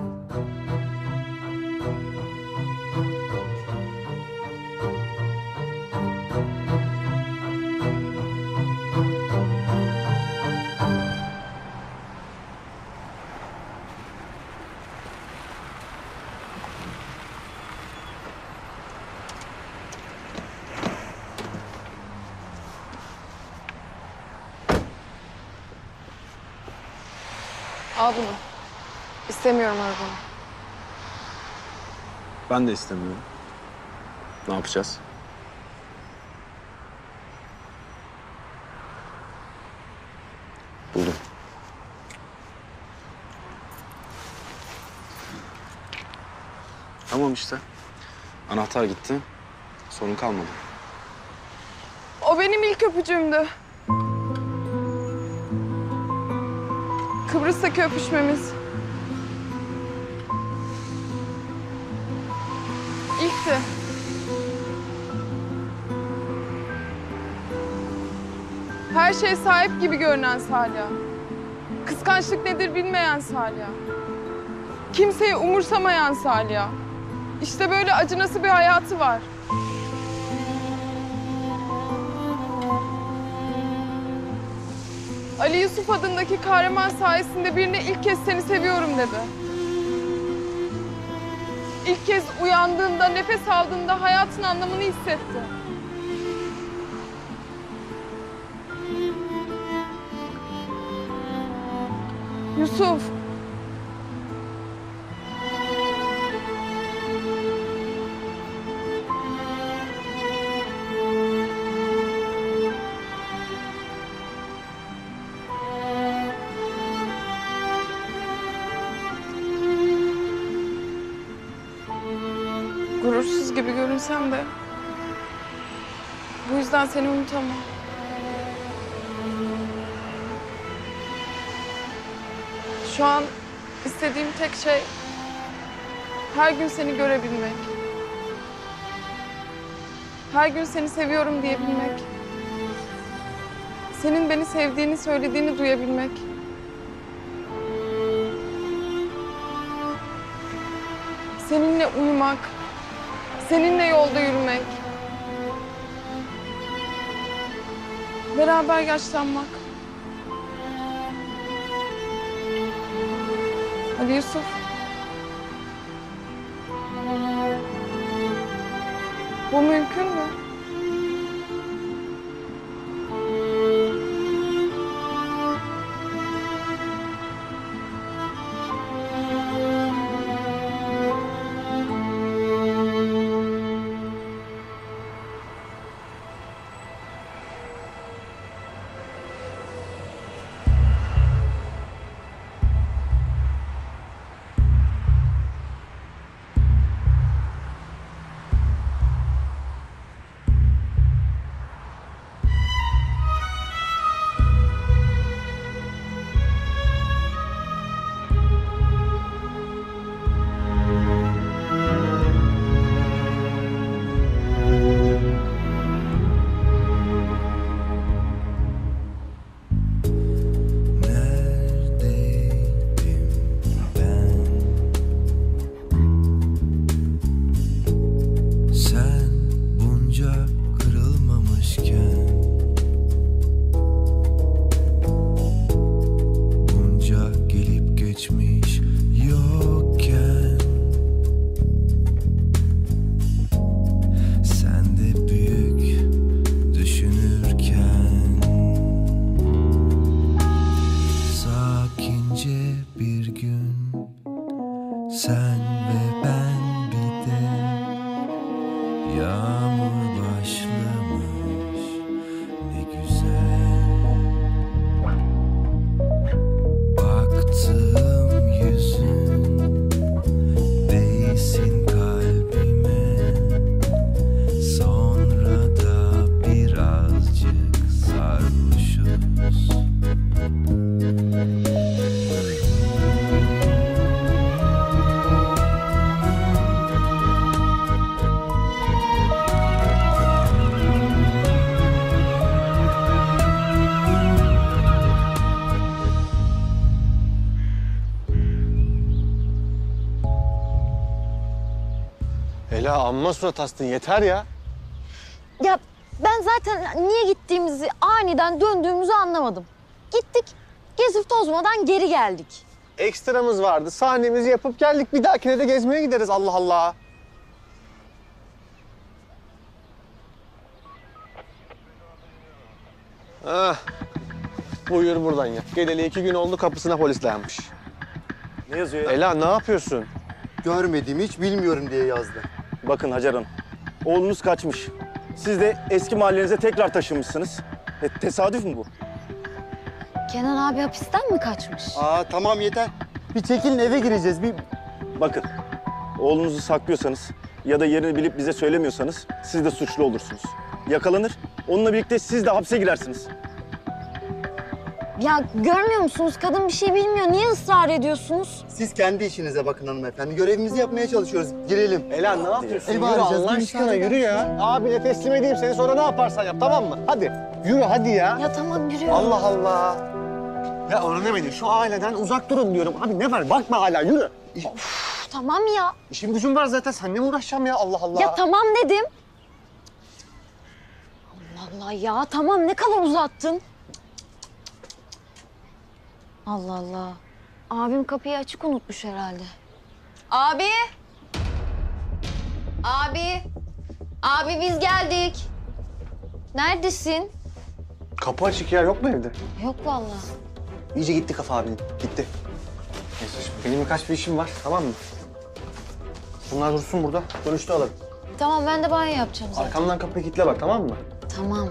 Ben de istemiyorum. Ne yapacağız? Buldum. Tamam işte. Anahtar gitti. Sorun kalmadı. O benim ilk öpücüğümdü. Kıbrıs'taki öpüşmemiz. İlkti. Her şeye sahip gibi görünen Salih. Kıskançlık nedir bilmeyen Salih. Kimseyi umursamayan Salih. İşte böyle acınası bir hayatı var. Ali Yusuf adındaki kahraman sayesinde birine ilk kez seni seviyorum dedi. İlk kez uyandığında, nefes aldığında hayatın anlamını hissetti. Yusuf. Yüzden seni unutamam. Şu an istediğim tek şey her gün seni görebilmek. Her gün seni seviyorum diyebilmek. Senin beni sevdiğini söylediğini duyabilmek. Seninle uyumak, seninle yolda yürümek. Beraber yaşlanmak. Ali Yusuf. Bu mümkün mü? Amma surat astın yeter ya. Ya ben zaten niye gittiğimizi, aniden döndüğümüzü anlamadım. Gittik, gezip tozmadan geri geldik. Ekstramız vardı. Sahnemizi yapıp geldik. Bir dahakine de gezmeye gideriz Allah Allah. Ah. Buyur buradan ya. Geleli iki gün oldu kapısına polis dayanmış. Ne yazıyor ya? Ela ne yapıyorsun? Görmediğimi hiç bilmiyorum diye yazdı. Bakın Hacer Hanım, oğlunuz kaçmış. Siz de eski mahallenize tekrar taşınmışsınız. E, tesadüf mü bu? Kenan abi hapisten mi kaçmış? Aa tamam yeter. Bir çekilin eve gireceğiz. Bir Bakın, oğlunuzu saklıyorsanız ya da yerini bilip bize söylemiyorsanız siz de suçlu olursunuz. Yakalanır, onunla birlikte siz de hapse girersiniz. Ya görmüyor musunuz? Kadın bir şey bilmiyor. Niye ısrar ediyorsunuz? Siz kendi işinize bakın hanımefendi. Görevimizi yapmaya çalışıyoruz. Girelim. Ela ne yapıyorsun? Yürü Allah aşkına yürü ya. Abine teslim edeyim seni sonra ne yaparsan yap tamam mı? Hadi yürü hadi ya. Ya tamam yürüyorum. Allah Allah. Ya öğrenemedim. Şu aileden uzak durun diyorum. Abi ne var? Bakma hala yürü. Üf, tamam ya. İşim gücüm var zaten. Seninle mi uğraşacağım ya? Allah Allah. Ya tamam dedim. Allah Allah ya tamam ne kadar uzattın. Allah Allah. Abim kapıyı açık unutmuş herhalde. Abi. Abi. Abi biz geldik. Neredesin? Kapı açık ya. Yok mu evde? Yok vallahi. İyice gitti kafa abinin. Gitti. Neyse şimdi benim birkaç bir işim var. Tamam mı? Bunlar dursun burada. Dönüşte alırım. Tamam ben de banyo yapacağım zaten. Arkamdan kapıyı kilitle bak tamam mı? Tamam.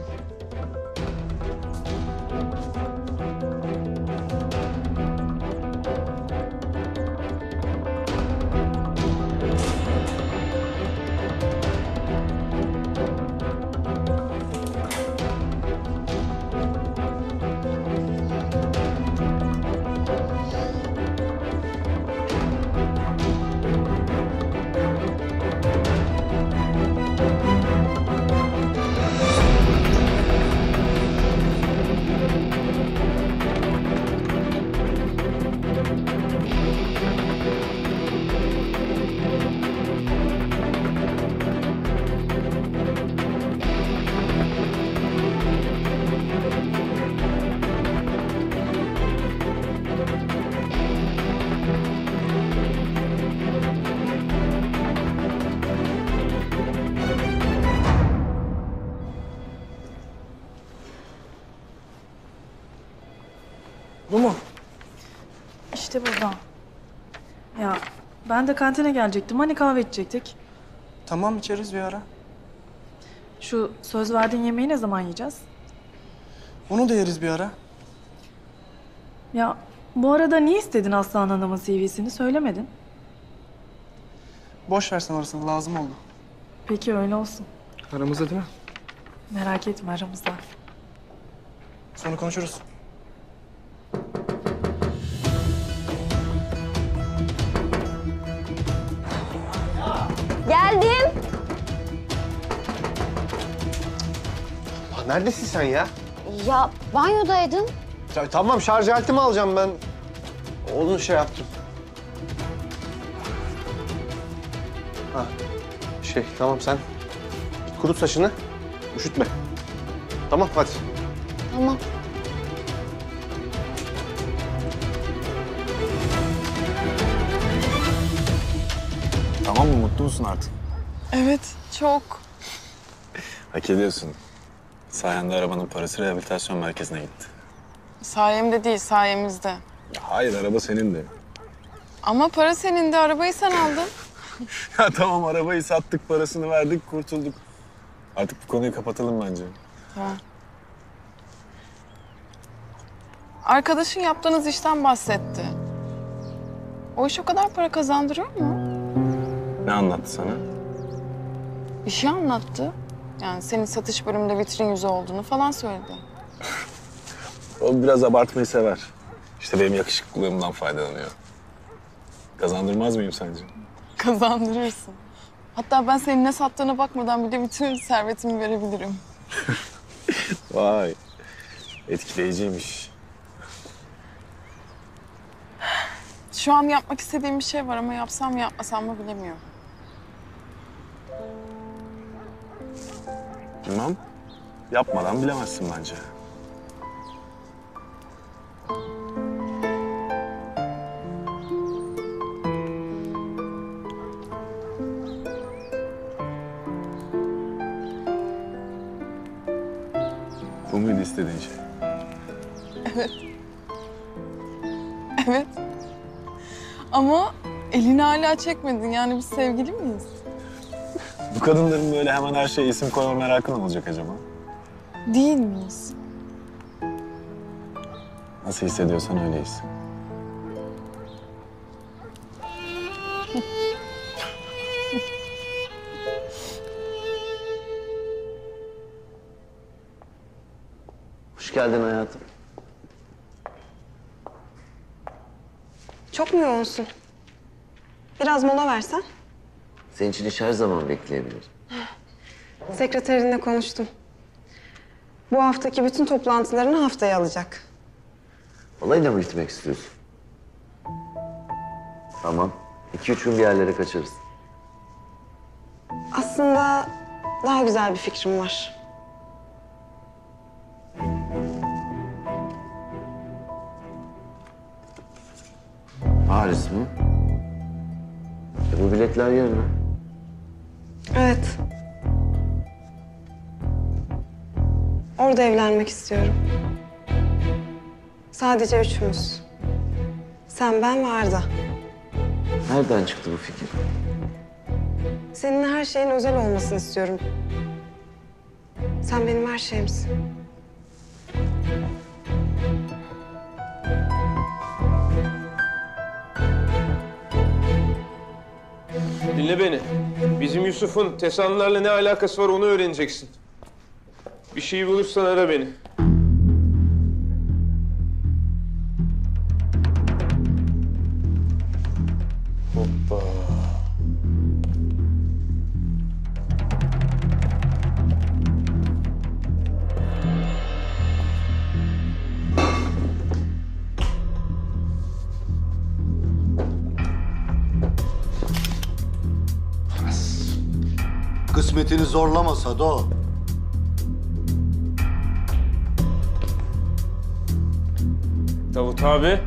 İşte burada. Ya ben de kantine gelecektim. Hani kahve içecektik? Tamam içeriz bir ara. Şu söz verdiğin yemeği ne zaman yiyeceğiz? Onu da yeriz bir ara. Ya bu arada niye istedin Aslan Hanım'ın CV'sini söylemedin? Boş versen orasını lazım oldu. Peki öyle olsun. Aramızda değil mi? Merak etme aramızda. Sonra konuşuruz. Neredesin sen ya? Ya banyodaydın. ya? Tamam şarj aletimi alacağım ben. Oğlum şey yaptım. Ha. Şey tamam sen kurut saçını. Üşütme. Tamam hadi. Tamam. Tamam mı? Mutlu musun artık? Evet, çok. Hak ediyorsun. Sayende arabanın parası rehabilitasyon merkezine gitti. Sayemde değil, sayemizde. Hayır araba senin de. Ama para senin de arabayı sen aldın. Ya tamam arabayı sattık parasını verdik kurtulduk. Artık bu konuyu kapatalım bence. Tamam. Arkadaşın yaptığınız işten bahsetti. O iş o kadar para kazandırıyor mu? Ne anlattı sana? Bir şey anlattı. Yani senin satış bölümünde vitrin yüzü olduğunu falan söyledi. O biraz abartmayı sever. İşte benim yakışıklılığımdan faydalanıyor. Kazandırmaz mıyım sence? Kazandırırsın. Hatta ben senin ne sattığına bakmadan bile bütün servetimi verebilirim. Vay. Etkileyiciymiş. Şu an yapmak istediğim bir şey var ama yapsam mı yapmasam mı bilemiyorum. Bilmem. Yapmadan bilemezsin bence. Bu muydu istediğin şey? Evet. Evet. Ama elini hala çekmedin. Yani biz sevgili miyiz? Bu kadınların böyle hemen her şeye isim koyma merakı ne olacak acaba? Değil miyiz? Nasıl hissediyorsan öyleyiz. Hoş geldin hayatım. Çok mu yoğunsun? Biraz mola versen. Senin için iş her zaman bekleyebilir. Sekreterinle konuştum. Bu haftaki bütün toplantılarını haftaya alacak. Balayla mı gitmek istiyorsun? Tamam. İki üç gün bir yerlere kaçarız. Aslında daha güzel bir fikrim var. Paris mi? E bu biletler yarın. Evet. Orada evlenmek istiyorum. Sadece üçümüz. Sen, ben ve Arda. Nereden çıktı bu fikir? Senin her şeyin özel olmasını istiyorum. Sen benim her şeyimsin. Dinle beni. Bizim Yusuf'un Tesanlarla ne alakası var onu öğreneceksin. Bir şey bulursan ara beni. Zorlama Sado. Davut abi.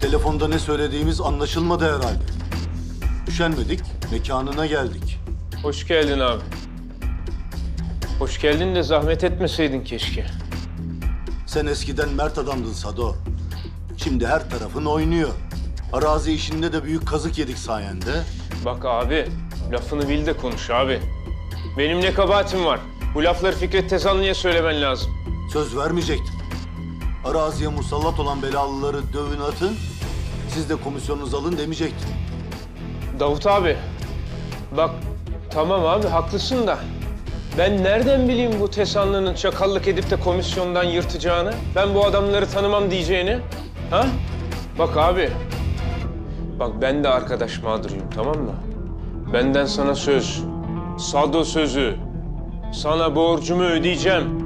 Telefonda ne söylediğimiz anlaşılmadı herhalde. Üşenmedik, mekanına geldik. Hoş geldin abi. Hoş geldin de zahmet etmeseydin keşke. Sen eskiden mert adamdın Sado. Şimdi her tarafın oynuyor. Arazi işinde de büyük kazık yedik sayende. Bak abi, lafını bil de konuş abi. Benim ne kabahatim var? Bu lafları Fikret Tezanlı'ya söylemen lazım. Söz vermeyecektim. Araziye musallat olan belalıları dövün atın. Siz de komisyonunuzu alın demeyecektim. Davut abi, bak tamam abi haklısın da... Ben nereden bileyim bu Tesanlı'nın çakallık edip de komisyondan yırtacağını? Ben bu adamları tanımam diyeceğini. Ha? Bak abi, Bak ben de arkadaş mağduruyum tamam mı? Benden sana söz. Sado sözü. Sana borcumu ödeyeceğim.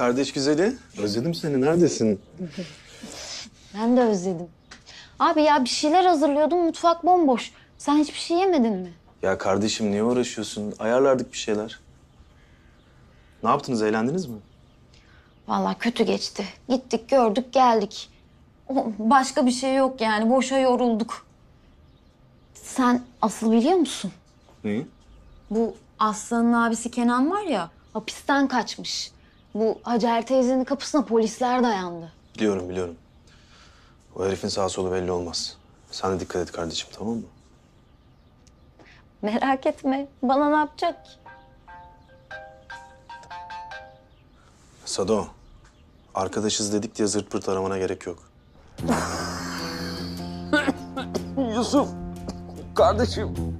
Kardeş güzeli. Özledim seni. Neredesin? Ben de özledim. Abi ya bir şeyler hazırlıyordum mutfak bomboş. Sen hiçbir şey yemedin mi? Ya kardeşim niye uğraşıyorsun? Ayarlardık bir şeyler. Ne yaptınız? Eğlendiniz mi? Vallahi kötü geçti. Gittik gördük geldik. O, başka bir şey yok yani boşa yorulduk. Sen asıl biliyor musun? Neyi? Bu Aslan'ın abisi Kenan var ya hapisten kaçmış. Bu Hacer teyzenin kapısına polisler dayandı. Biliyorum biliyorum. O herifin sağ solu belli olmaz. Sen de dikkat et kardeşim tamam mı? Merak etme bana ne yapacak ki? Sado. Arkadaşız dedik diye zırt pırt aramana gerek yok. Yusuf. Kardeşim.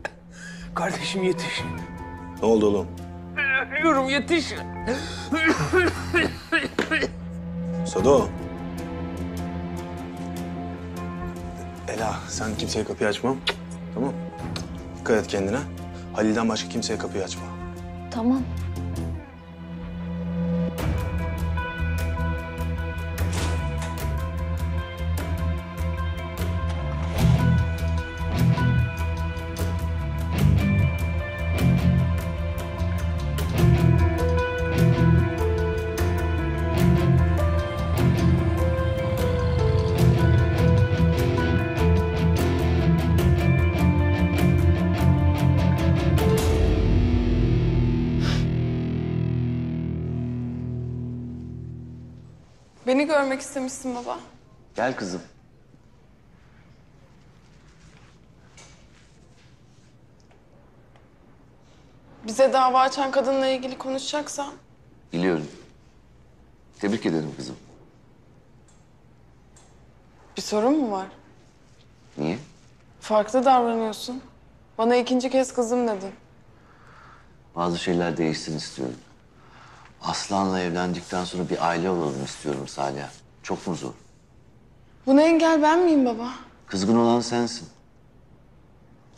Kardeşim yetiş. Ne oldu oğlum? Ölüyorum yetiş. Sado. Ela sen kimseye kapıyı açma. Tamam. Dikkat et kendine. Halil'den başka kimseye kapıyı açma. Tamam. Görmek istemişsin baba. Gel kızım. Bize dava açan kadınla ilgili konuşacaksan Biliyorum. Tebrik ederim kızım. bir sorun mu var? Niye? Farklı davranıyorsun. Bana ikinci kez kızım dedin. Bazı şeyler değişsin istiyorum. Aslan'la evlendikten sonra bir aile olalım istiyorum Salih. Çok mu zor? Buna engel ben miyim baba? Kızgın olan sensin.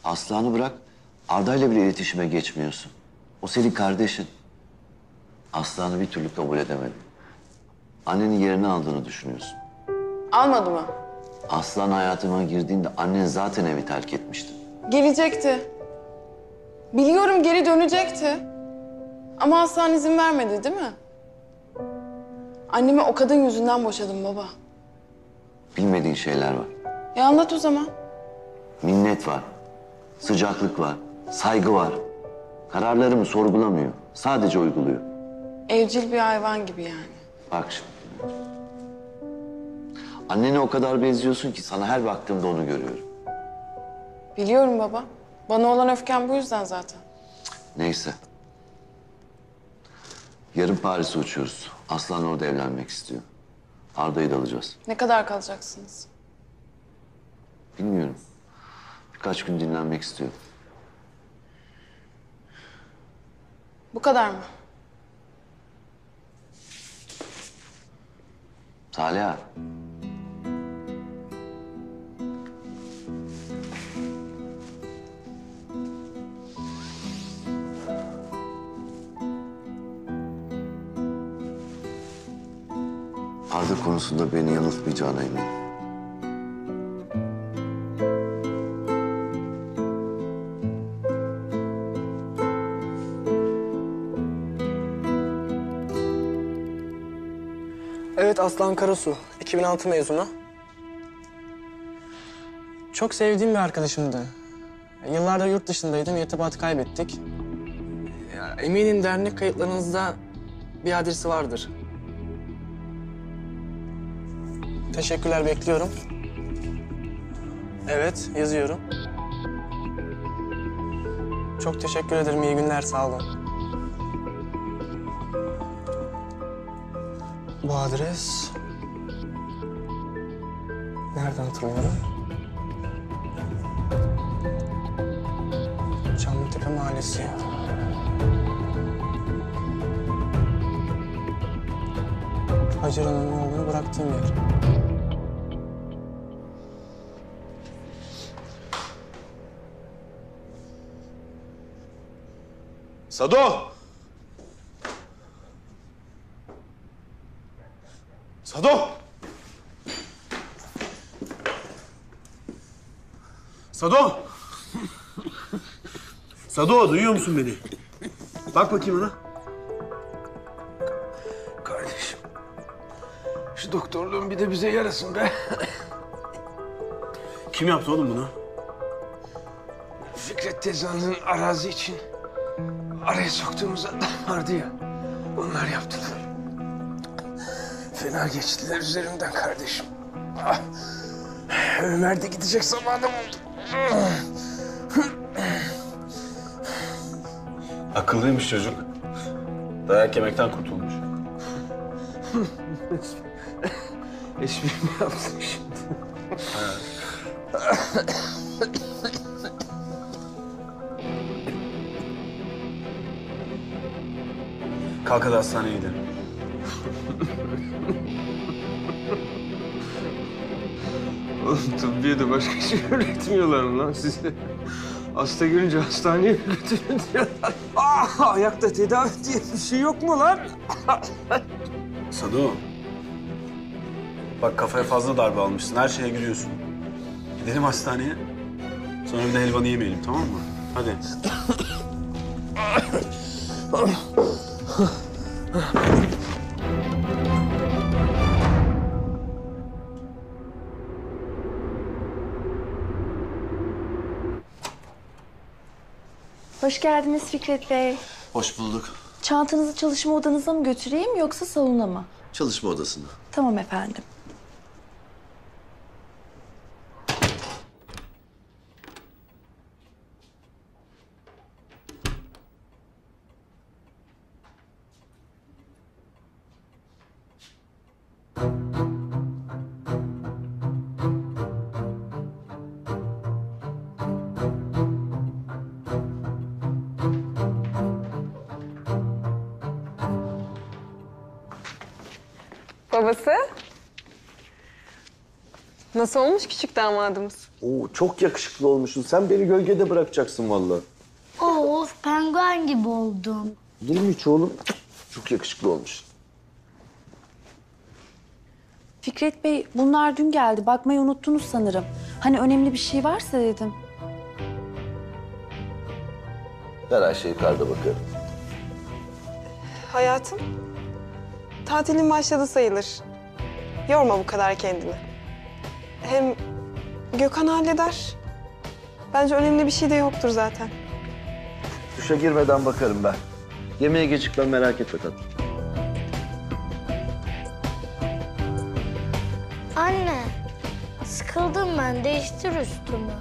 Aslan'ı bırak, Arda'yla bile iletişime geçmiyorsun. O senin kardeşin. Aslan'ı bir türlü kabul edemedim. Annenin yerini aldığını düşünüyorsun. Almadı mı? Aslan hayatıma girdiğinde annen zaten evi terk etmişti. Gelecekti. Biliyorum geri dönecekti. Ama Aslan izin vermedi değil mi? Annemi o kadın yüzünden boşadım baba. Bilmediğin şeyler var. Ya anlat o zaman. Minnet var. Sıcaklık var. Saygı var. Kararlarımı sorgulamıyor. Sadece uyguluyor. Evcil bir hayvan gibi yani. Bak şimdi. Annene o kadar benziyorsun ki sana her baktığımda onu görüyorum. Biliyorum baba. Bana olan öfkem bu yüzden zaten. Neyse. Yarın Paris'e uçuyoruz. Aslan orada evlenmek istiyor. Arda'yı da alacağız. Ne kadar kalacaksınız? Bilmiyorum. Birkaç gün dinlenmek istiyor. Bu kadar mı? Salih Arda konusunda beni yanıltmayacağına eminim. Evet Aslan Karasu, 2006 mezunu. Çok sevdiğim bir arkadaşımdı. Yıllardır yurt dışındaydım, irtibatı kaybettik. Ya, eminim dernek kayıtlarınızda bir adresi vardır. Teşekkürler, bekliyorum. Evet, yazıyorum. Çok teşekkür ederim, iyi günler, sağ olun. Bu adres... Nereden hatırlıyorum? Çamlıtepe Mahallesi. Hacer Hanım'ın oğlunu bıraktığım yer. Sado! Sado! Sado! Sado duyuyor musun beni? Bak bakayım ona. Kardeşim. Şu doktorluğun bir de bize yarasın be. Kim yaptı oğlum bunu? Fikret teyzenin arazi için araya soktuğumuz adam vardı ya. Onlar yaptılar. Fena geçtiler üzerimden kardeşim. Ah. Ömer de gidecek zamanım oldu. Akıllıymış çocuk. Dayak yemekten kurtulmuş. Espri mi yaptın şimdi? Kalk hadi hastaneye gidelim. Oğlum tıbbiyede başka şey öğretmiyorlar mı lan size? Hasta görünce hastaneye götürün diyorlar. Ah, ayakta tedavi diye bir şey yok mu lan? Sado. Bak kafaya fazla darbe almışsın. Her şeye gülüyorsun. Gidelim hastaneye. Sonra bir de helvanı yemeyelim tamam mı? Hadi. Hoş geldiniz Fikret Bey. Hoş bulduk. Çantanızı çalışma odanıza mı götüreyim yoksa salona mı? Çalışma odasına. Tamam efendim. Babası? Nasıl olmuş küçük damadımız? Oo, çok yakışıklı olmuşsun. Sen beni gölgede bırakacaksın vallahi. Of penguen gibi oldum. Değil mi hiç oğlum? Çok yakışıklı olmuş. Fikret Bey bunlar dün geldi. Bakmayı unuttunuz sanırım. Hani önemli bir şey varsa dedim. Ben Ayşe yukarıda bakarım. Hayatım, tatilin başladı sayılır. Yorma bu kadar kendini. Hem Gökhan halleder. Bence önemli bir şey de yoktur zaten. Duşa girmeden bakarım ben. Yemeğe gecikmem merak etme tatlım. Anne, sıkıldım ben. Değiştir üstümü.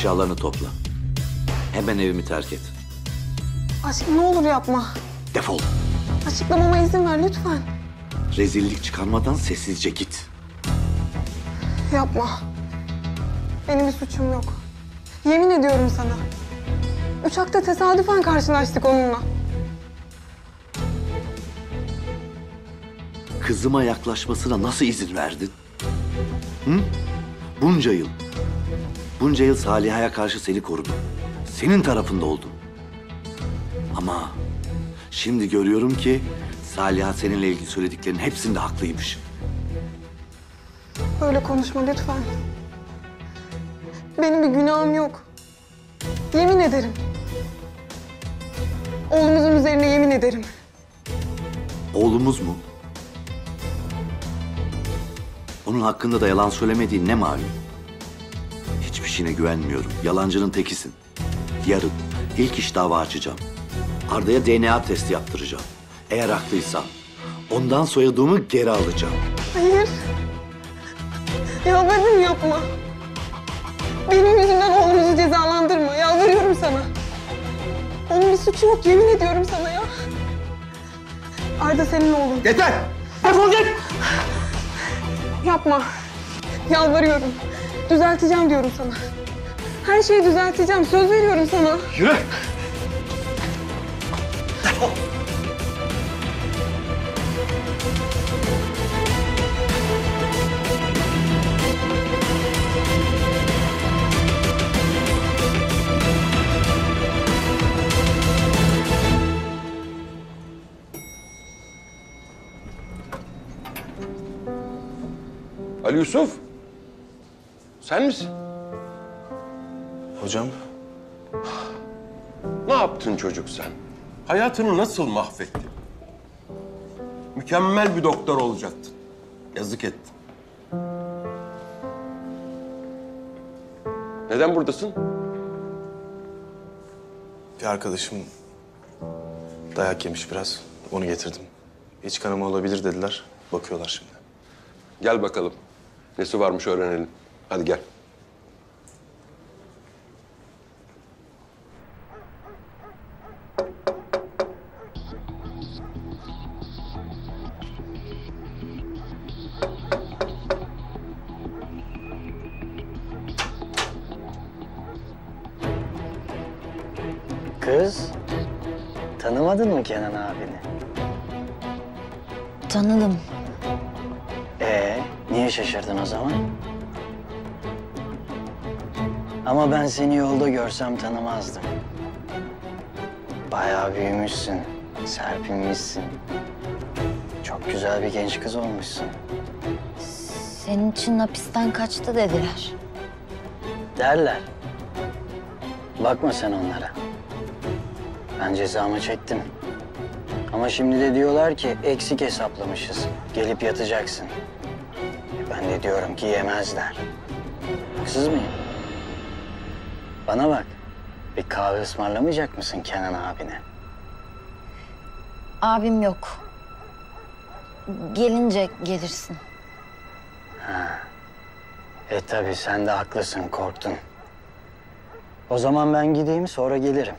Eşyalarını topla. Hemen evimi terk et. Aşkım ne olur yapma. Defol. Açıklamama izin ver lütfen. Rezillik çıkarmadan sessizce git. Yapma. Benim bir suçum yok. Yemin ediyorum sana. Uçakta tesadüfen karşılaştık onunla. Kızıma yaklaşmasına nasıl izin verdin? Hı? Bunca yıl. Bunca yıl Saliha'ya karşı seni korudum. Senin tarafında oldum. Ama şimdi görüyorum ki Saliha seninle ilgili söylediklerinin hepsinde haklıymış. Böyle konuşma lütfen. Benim bir günahım yok. Yemin ederim. Oğlumuzun üzerine yemin ederim. Oğlumuz mu? Onun hakkında da yalan söylemediğin ne malum? Şeyine güvenmiyorum. Yalancının tekisin. Yarın ilk iş dava açacağım. Arda'ya DNA testi yaptıracağım. Eğer haklıysam ondan soyadımı geri alacağım. Hayır. Yalvarırım yapma. Benim yüzümden oğlumuzu cezalandırma. Yalvarıyorum sana. Onun bir suçu yok. Yemin ediyorum sana ya. Arda senin oğlun. Yeter! Defol git! Yapma. Yalvarıyorum. Düzelteceğim diyorum sana. Her şeyi düzelteceğim. Söz veriyorum sana. Yürü! Ali Yusuf. Sen misin? Hocam Ne yaptın çocuk sen? Hayatını nasıl mahvettin? Mükemmel bir doktor olacaktın. Yazık ettin. Neden buradasın? bir arkadaşım dayak yemiş biraz. Onu getirdim. İç kanama olabilir dediler. Bakıyorlar şimdi. Gel bakalım. Nesi varmış öğrenelim. Hadi gel. Kız, tanımadın mı Kenan abini? Tanıdım. Ee, niye şaşırdın o zaman? Ama ben seni yolda görsem tanımazdım. Bayağı büyümüşsün, serpilmişsin. Çok güzel bir genç kız olmuşsun. Senin için hapisten kaçtı dediler. Derler. Bakma sen onlara. Ben cezamı çektim. Ama şimdi de diyorlar ki eksik hesaplamışız. Gelip yatacaksın. Ben de diyorum ki yemezler. Haksız mıyım? Bana bak. Bir kahve ısmarlamayacak mısın Kenan abine? Abim yok. Gelince gelirsin. Ha. E tabii sen de haklısın, korktun. O zaman ben gideyim, sonra gelirim.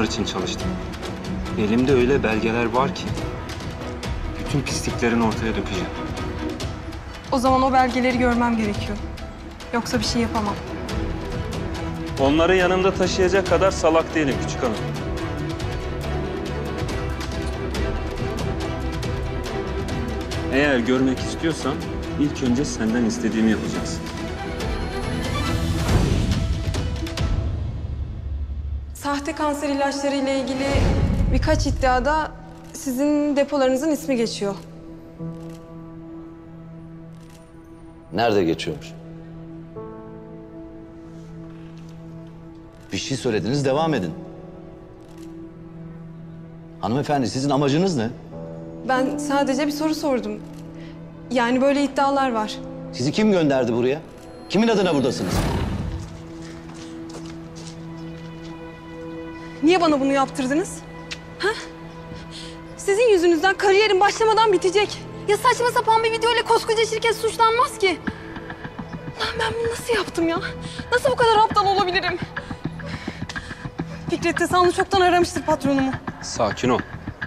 Onlar için çalıştım. Elimde öyle belgeler var ki bütün pisliklerini ortaya dökeceğim. O zaman o belgeleri görmem gerekiyor. Yoksa bir şey yapamam. Onları yanımda taşıyacak kadar salak değilim küçük hanım. Eğer görmek istiyorsan ilk önce senden istediğimi yapacaksın. Kanser ilaçları ile ilgili birkaç iddiada sizin depolarınızın ismi geçiyor. Nerede geçiyormuş? Bir şey söylediniz, devam edin. Hanımefendi, sizin amacınız ne? Ben sadece bir soru sordum. Yani böyle iddialar var. Sizi kim gönderdi buraya? Kimin adına buradasınız? Niye bana bunu yaptırdınız? Ha? Sizin yüzünüzden kariyerim başlamadan bitecek. Ya saçma sapan bir video ile koskoca şirket suçlanmaz ki. Lan ben bunu nasıl yaptım ya? Nasıl bu kadar aptal olabilirim? Fikret Tesanlı çoktan aramıştır patronumu. Sakin ol.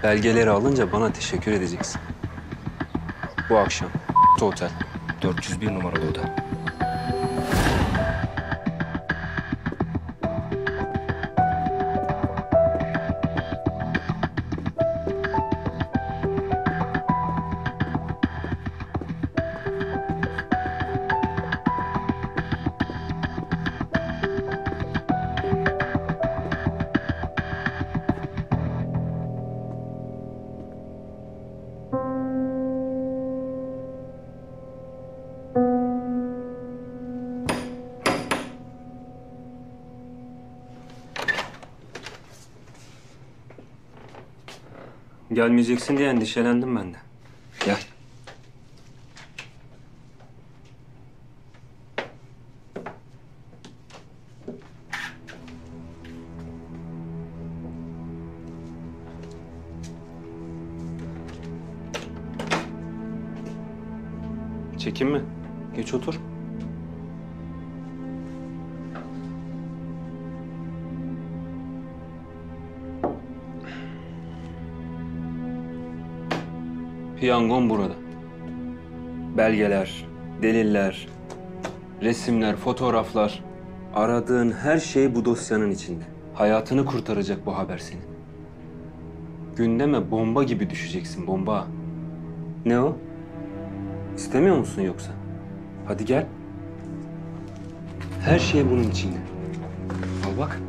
Belgeleri alınca bana teşekkür edeceksin. Bu akşam otel 401 numaralı oda. Gelmeyeceksin diye endişelendim ben de. Resimler, fotoğraflar. Aradığın her şey bu dosyanın içinde. Hayatını kurtaracak bu haber senin. Gündeme bomba gibi düşeceksin, bomba. Ne o? İstemiyor musun yoksa? Hadi gel. Her şey bunun içinde. Al bak.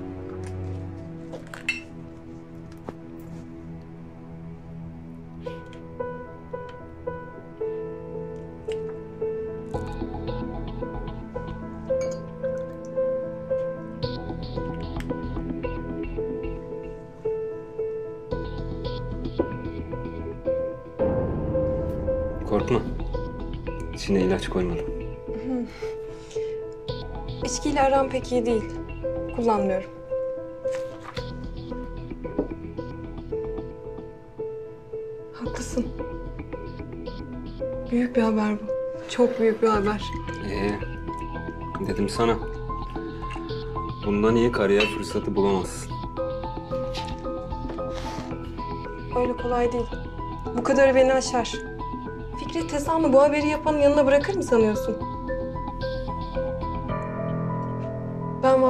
Aram pek iyi değil. Kullanmıyorum. Haklısın. Büyük bir haber bu. Çok büyük bir haber. Ee, dedim sana. Bundan iyi kariyer fırsatı bulamazsın. Öyle kolay değil. Bu kadarı beni aşar. Fikret Tesan'ı bu haberi yapanın yanına bırakır mı sanıyorsun?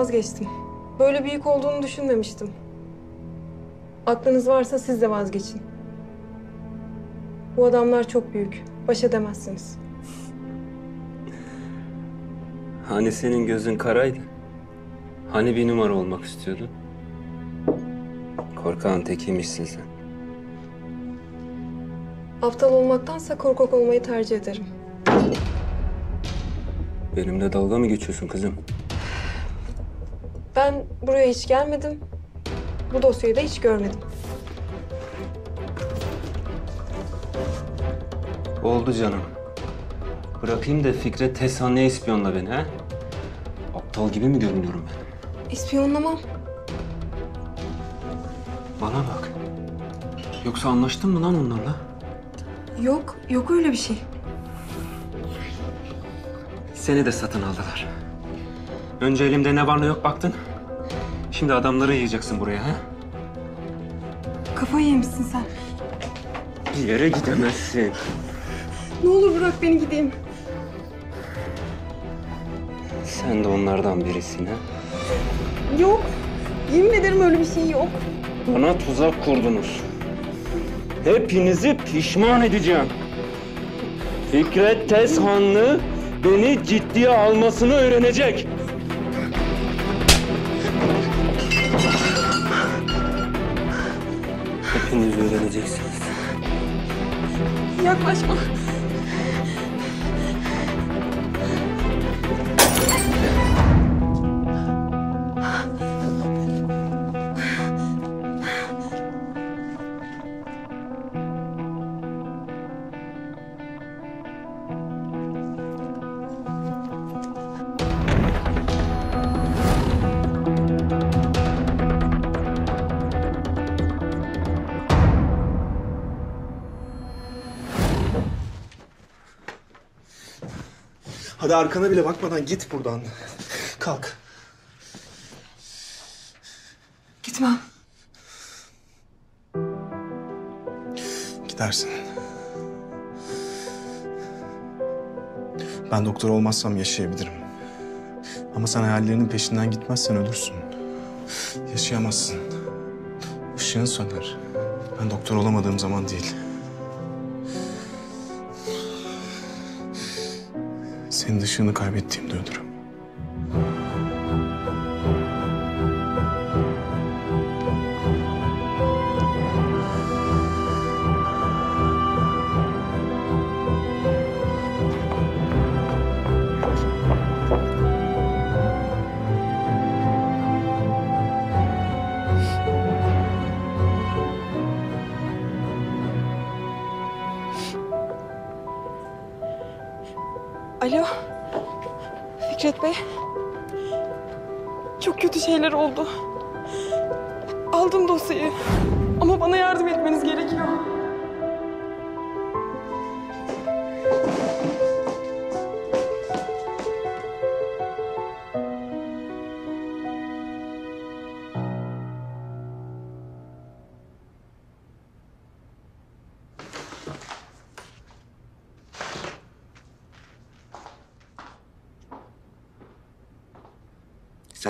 Vazgeçtim. Böyle büyük olduğunu düşünmemiştim. Aklınız varsa siz de vazgeçin. Bu adamlar çok büyük. Baş edemezsiniz. Hani senin gözün karaydı? Hani bir numara olmak istiyordun? Korkağın tekiymişsin sen. Aptal olmaktansa korkak olmayı tercih ederim. Benimle dalga mı geçiyorsun kızım? Ben buraya hiç gelmedim. Bu dosyayı da hiç görmedim. Oldu canım. Bırakayım da Fikret Tesanlı'ya ispiyonla beni ha? Aptal gibi mi görünüyorum ben? İspiyonlamam. Bana bak. Yoksa anlaştın mı lan onlarla? Yok, yok öyle bir şey. Seni de satın aldılar. Önce elimde ne var ne yok baktın. Şimdi adamları yiyeceksin buraya ha? Kafayı yemişsin sen. Bir yere gidemezsin. Ne olur bırak beni gideyim. Sen de onlardan birisin ha? Yok. Yemin ederim öyle bir şey yok. Bana tuzak kurdunuz. Hepinizi pişman edeceğim. Fikret Tezhanlı beni ciddiye almasını öğrenecek. Öğreneceksiniz. Yaklaşma. Hadi arkana bile bakmadan git buradan. Kalk. Gitmem. Gidersin. Ben doktor olmazsam yaşayabilirim. Ama sen hayallerinin peşinden gitmezsen ölürsün. Yaşayamazsın. Işığın söner. Ben doktor olamadığım zaman değil. Senin ışığını kaybettiğimde ölürüm.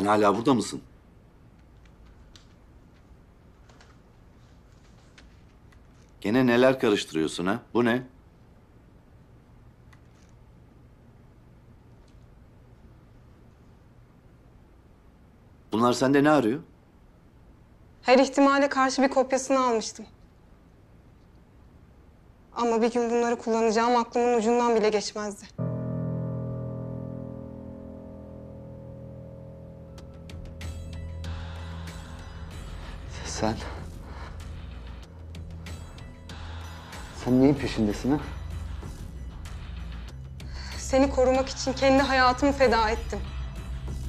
Sen hala burada mısın? Gene neler karıştırıyorsun ha? Bu ne? Bunlar sende ne arıyor? Her ihtimale karşı bir kopyasını almıştım. Ama bir gün bunları kullanacağım aklımın ucundan bile geçmezdi. Sen... Sen neyin peşindesin ha? Seni korumak için kendi hayatımı feda ettim.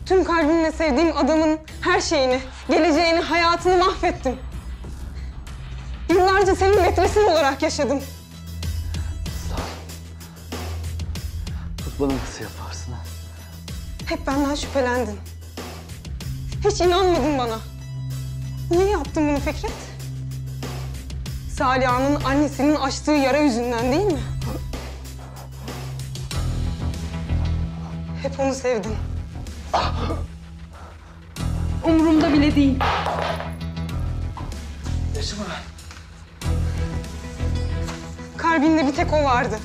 Tüm kalbimle sevdiğim adamın her şeyini, geleceğini, hayatını mahvettim. Yıllarca senin metresin olarak yaşadım. Bana nasıl yaparsın ha? Hep benden şüphelendin. Hiç inanmadın bana. Niye yaptın bunu Fikret? Saliha'nın annesinin açtığı yara yüzünden değil mi? Hep onu sevdin. Umurumda bile değil. Kalbinde bir tek o vardı.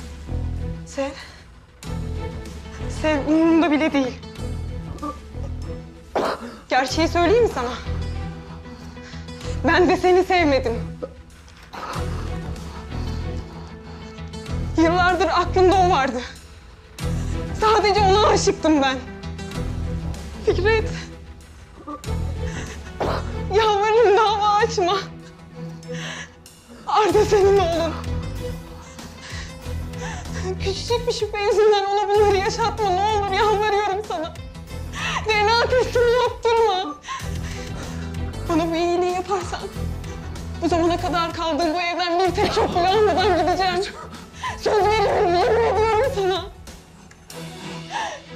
Sev. Sev umurumda bile değil. Gerçeği söyleyeyim mi sana? Ben de seni sevmedim. Yıllardır aklımda o vardı. Sadece ona aşıktım ben. Fikret. Yalvarırım dava açma. Arda senin oğlun. Küçücük bir şüphe yüzünden ona bunları yaşatma ne olur yalvarıyorum sana. DNA testini yaptırma. Bana bu iyiliği yaparsan bu zamana kadar kaldığım bu evden bir tek çok bile almadan gideceğim. Söz veriyorum, yemin ediyorum sana.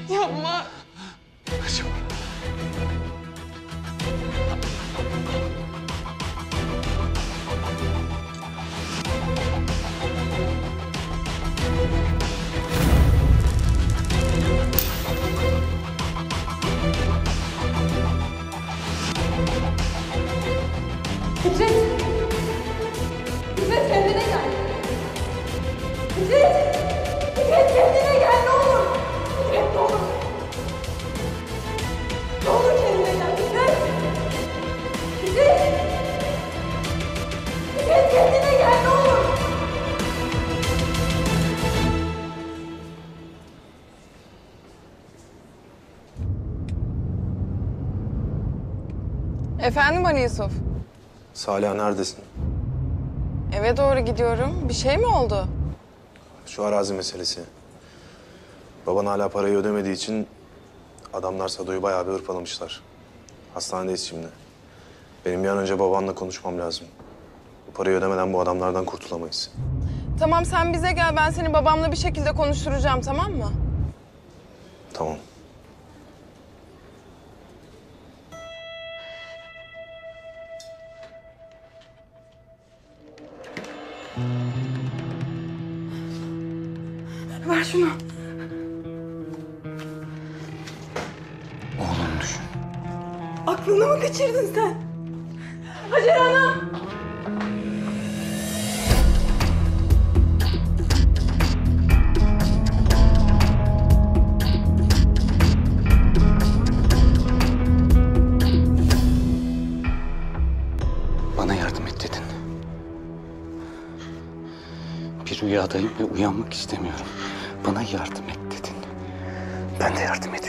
Yapma. Fikret! Efendim Ali Yusuf? Salih neredesin? Eve doğru gidiyorum. Bir şey mi oldu? Şu arazi meselesi. Baban hala parayı ödemediği için adamlar Sado'yu bayağı bir hırpalamışlar. Hastanedeyiz şimdi. Benim bir an önce babanla konuşmam lazım. Bu parayı ödemeden bu adamlardan kurtulamayız. Tamam sen bize gel. Ben seni babamla bir şekilde konuşturacağım tamam mı? Tamam. Ver şunu. Oğlum düşün. Aklını mı kaçırdın sen? Hacer Hanım! Rüyadayım ve uyanmak istemiyorum. Bana yardım et dedin. Ben de yardım ediyorum.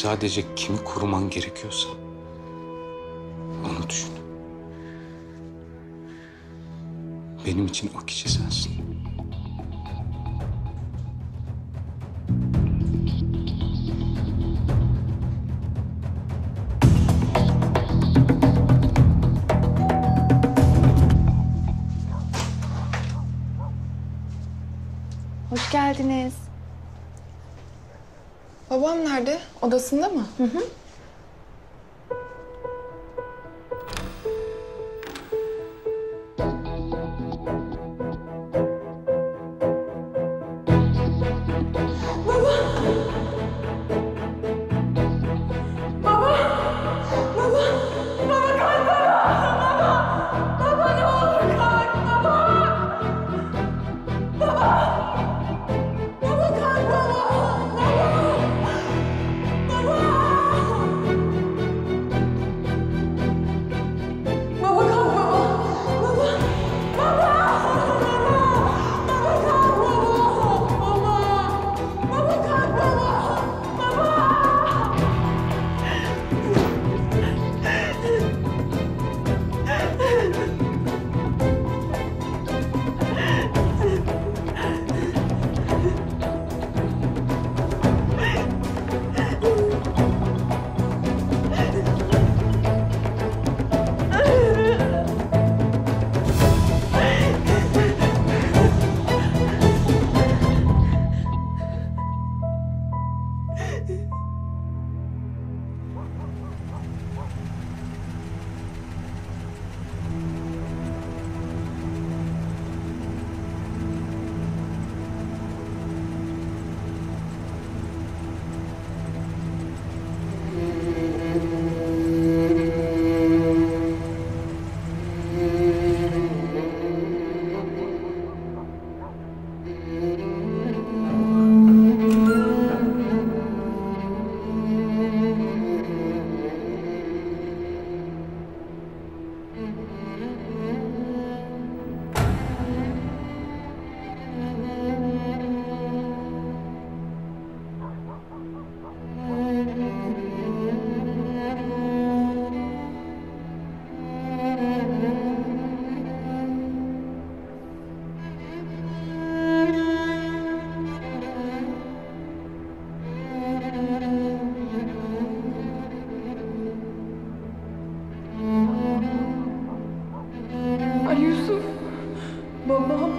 Sadece kimi koruman gerekiyorsa onu düşün. Benim için o kişi sensin. Odasında mı? Hı hı. Mom.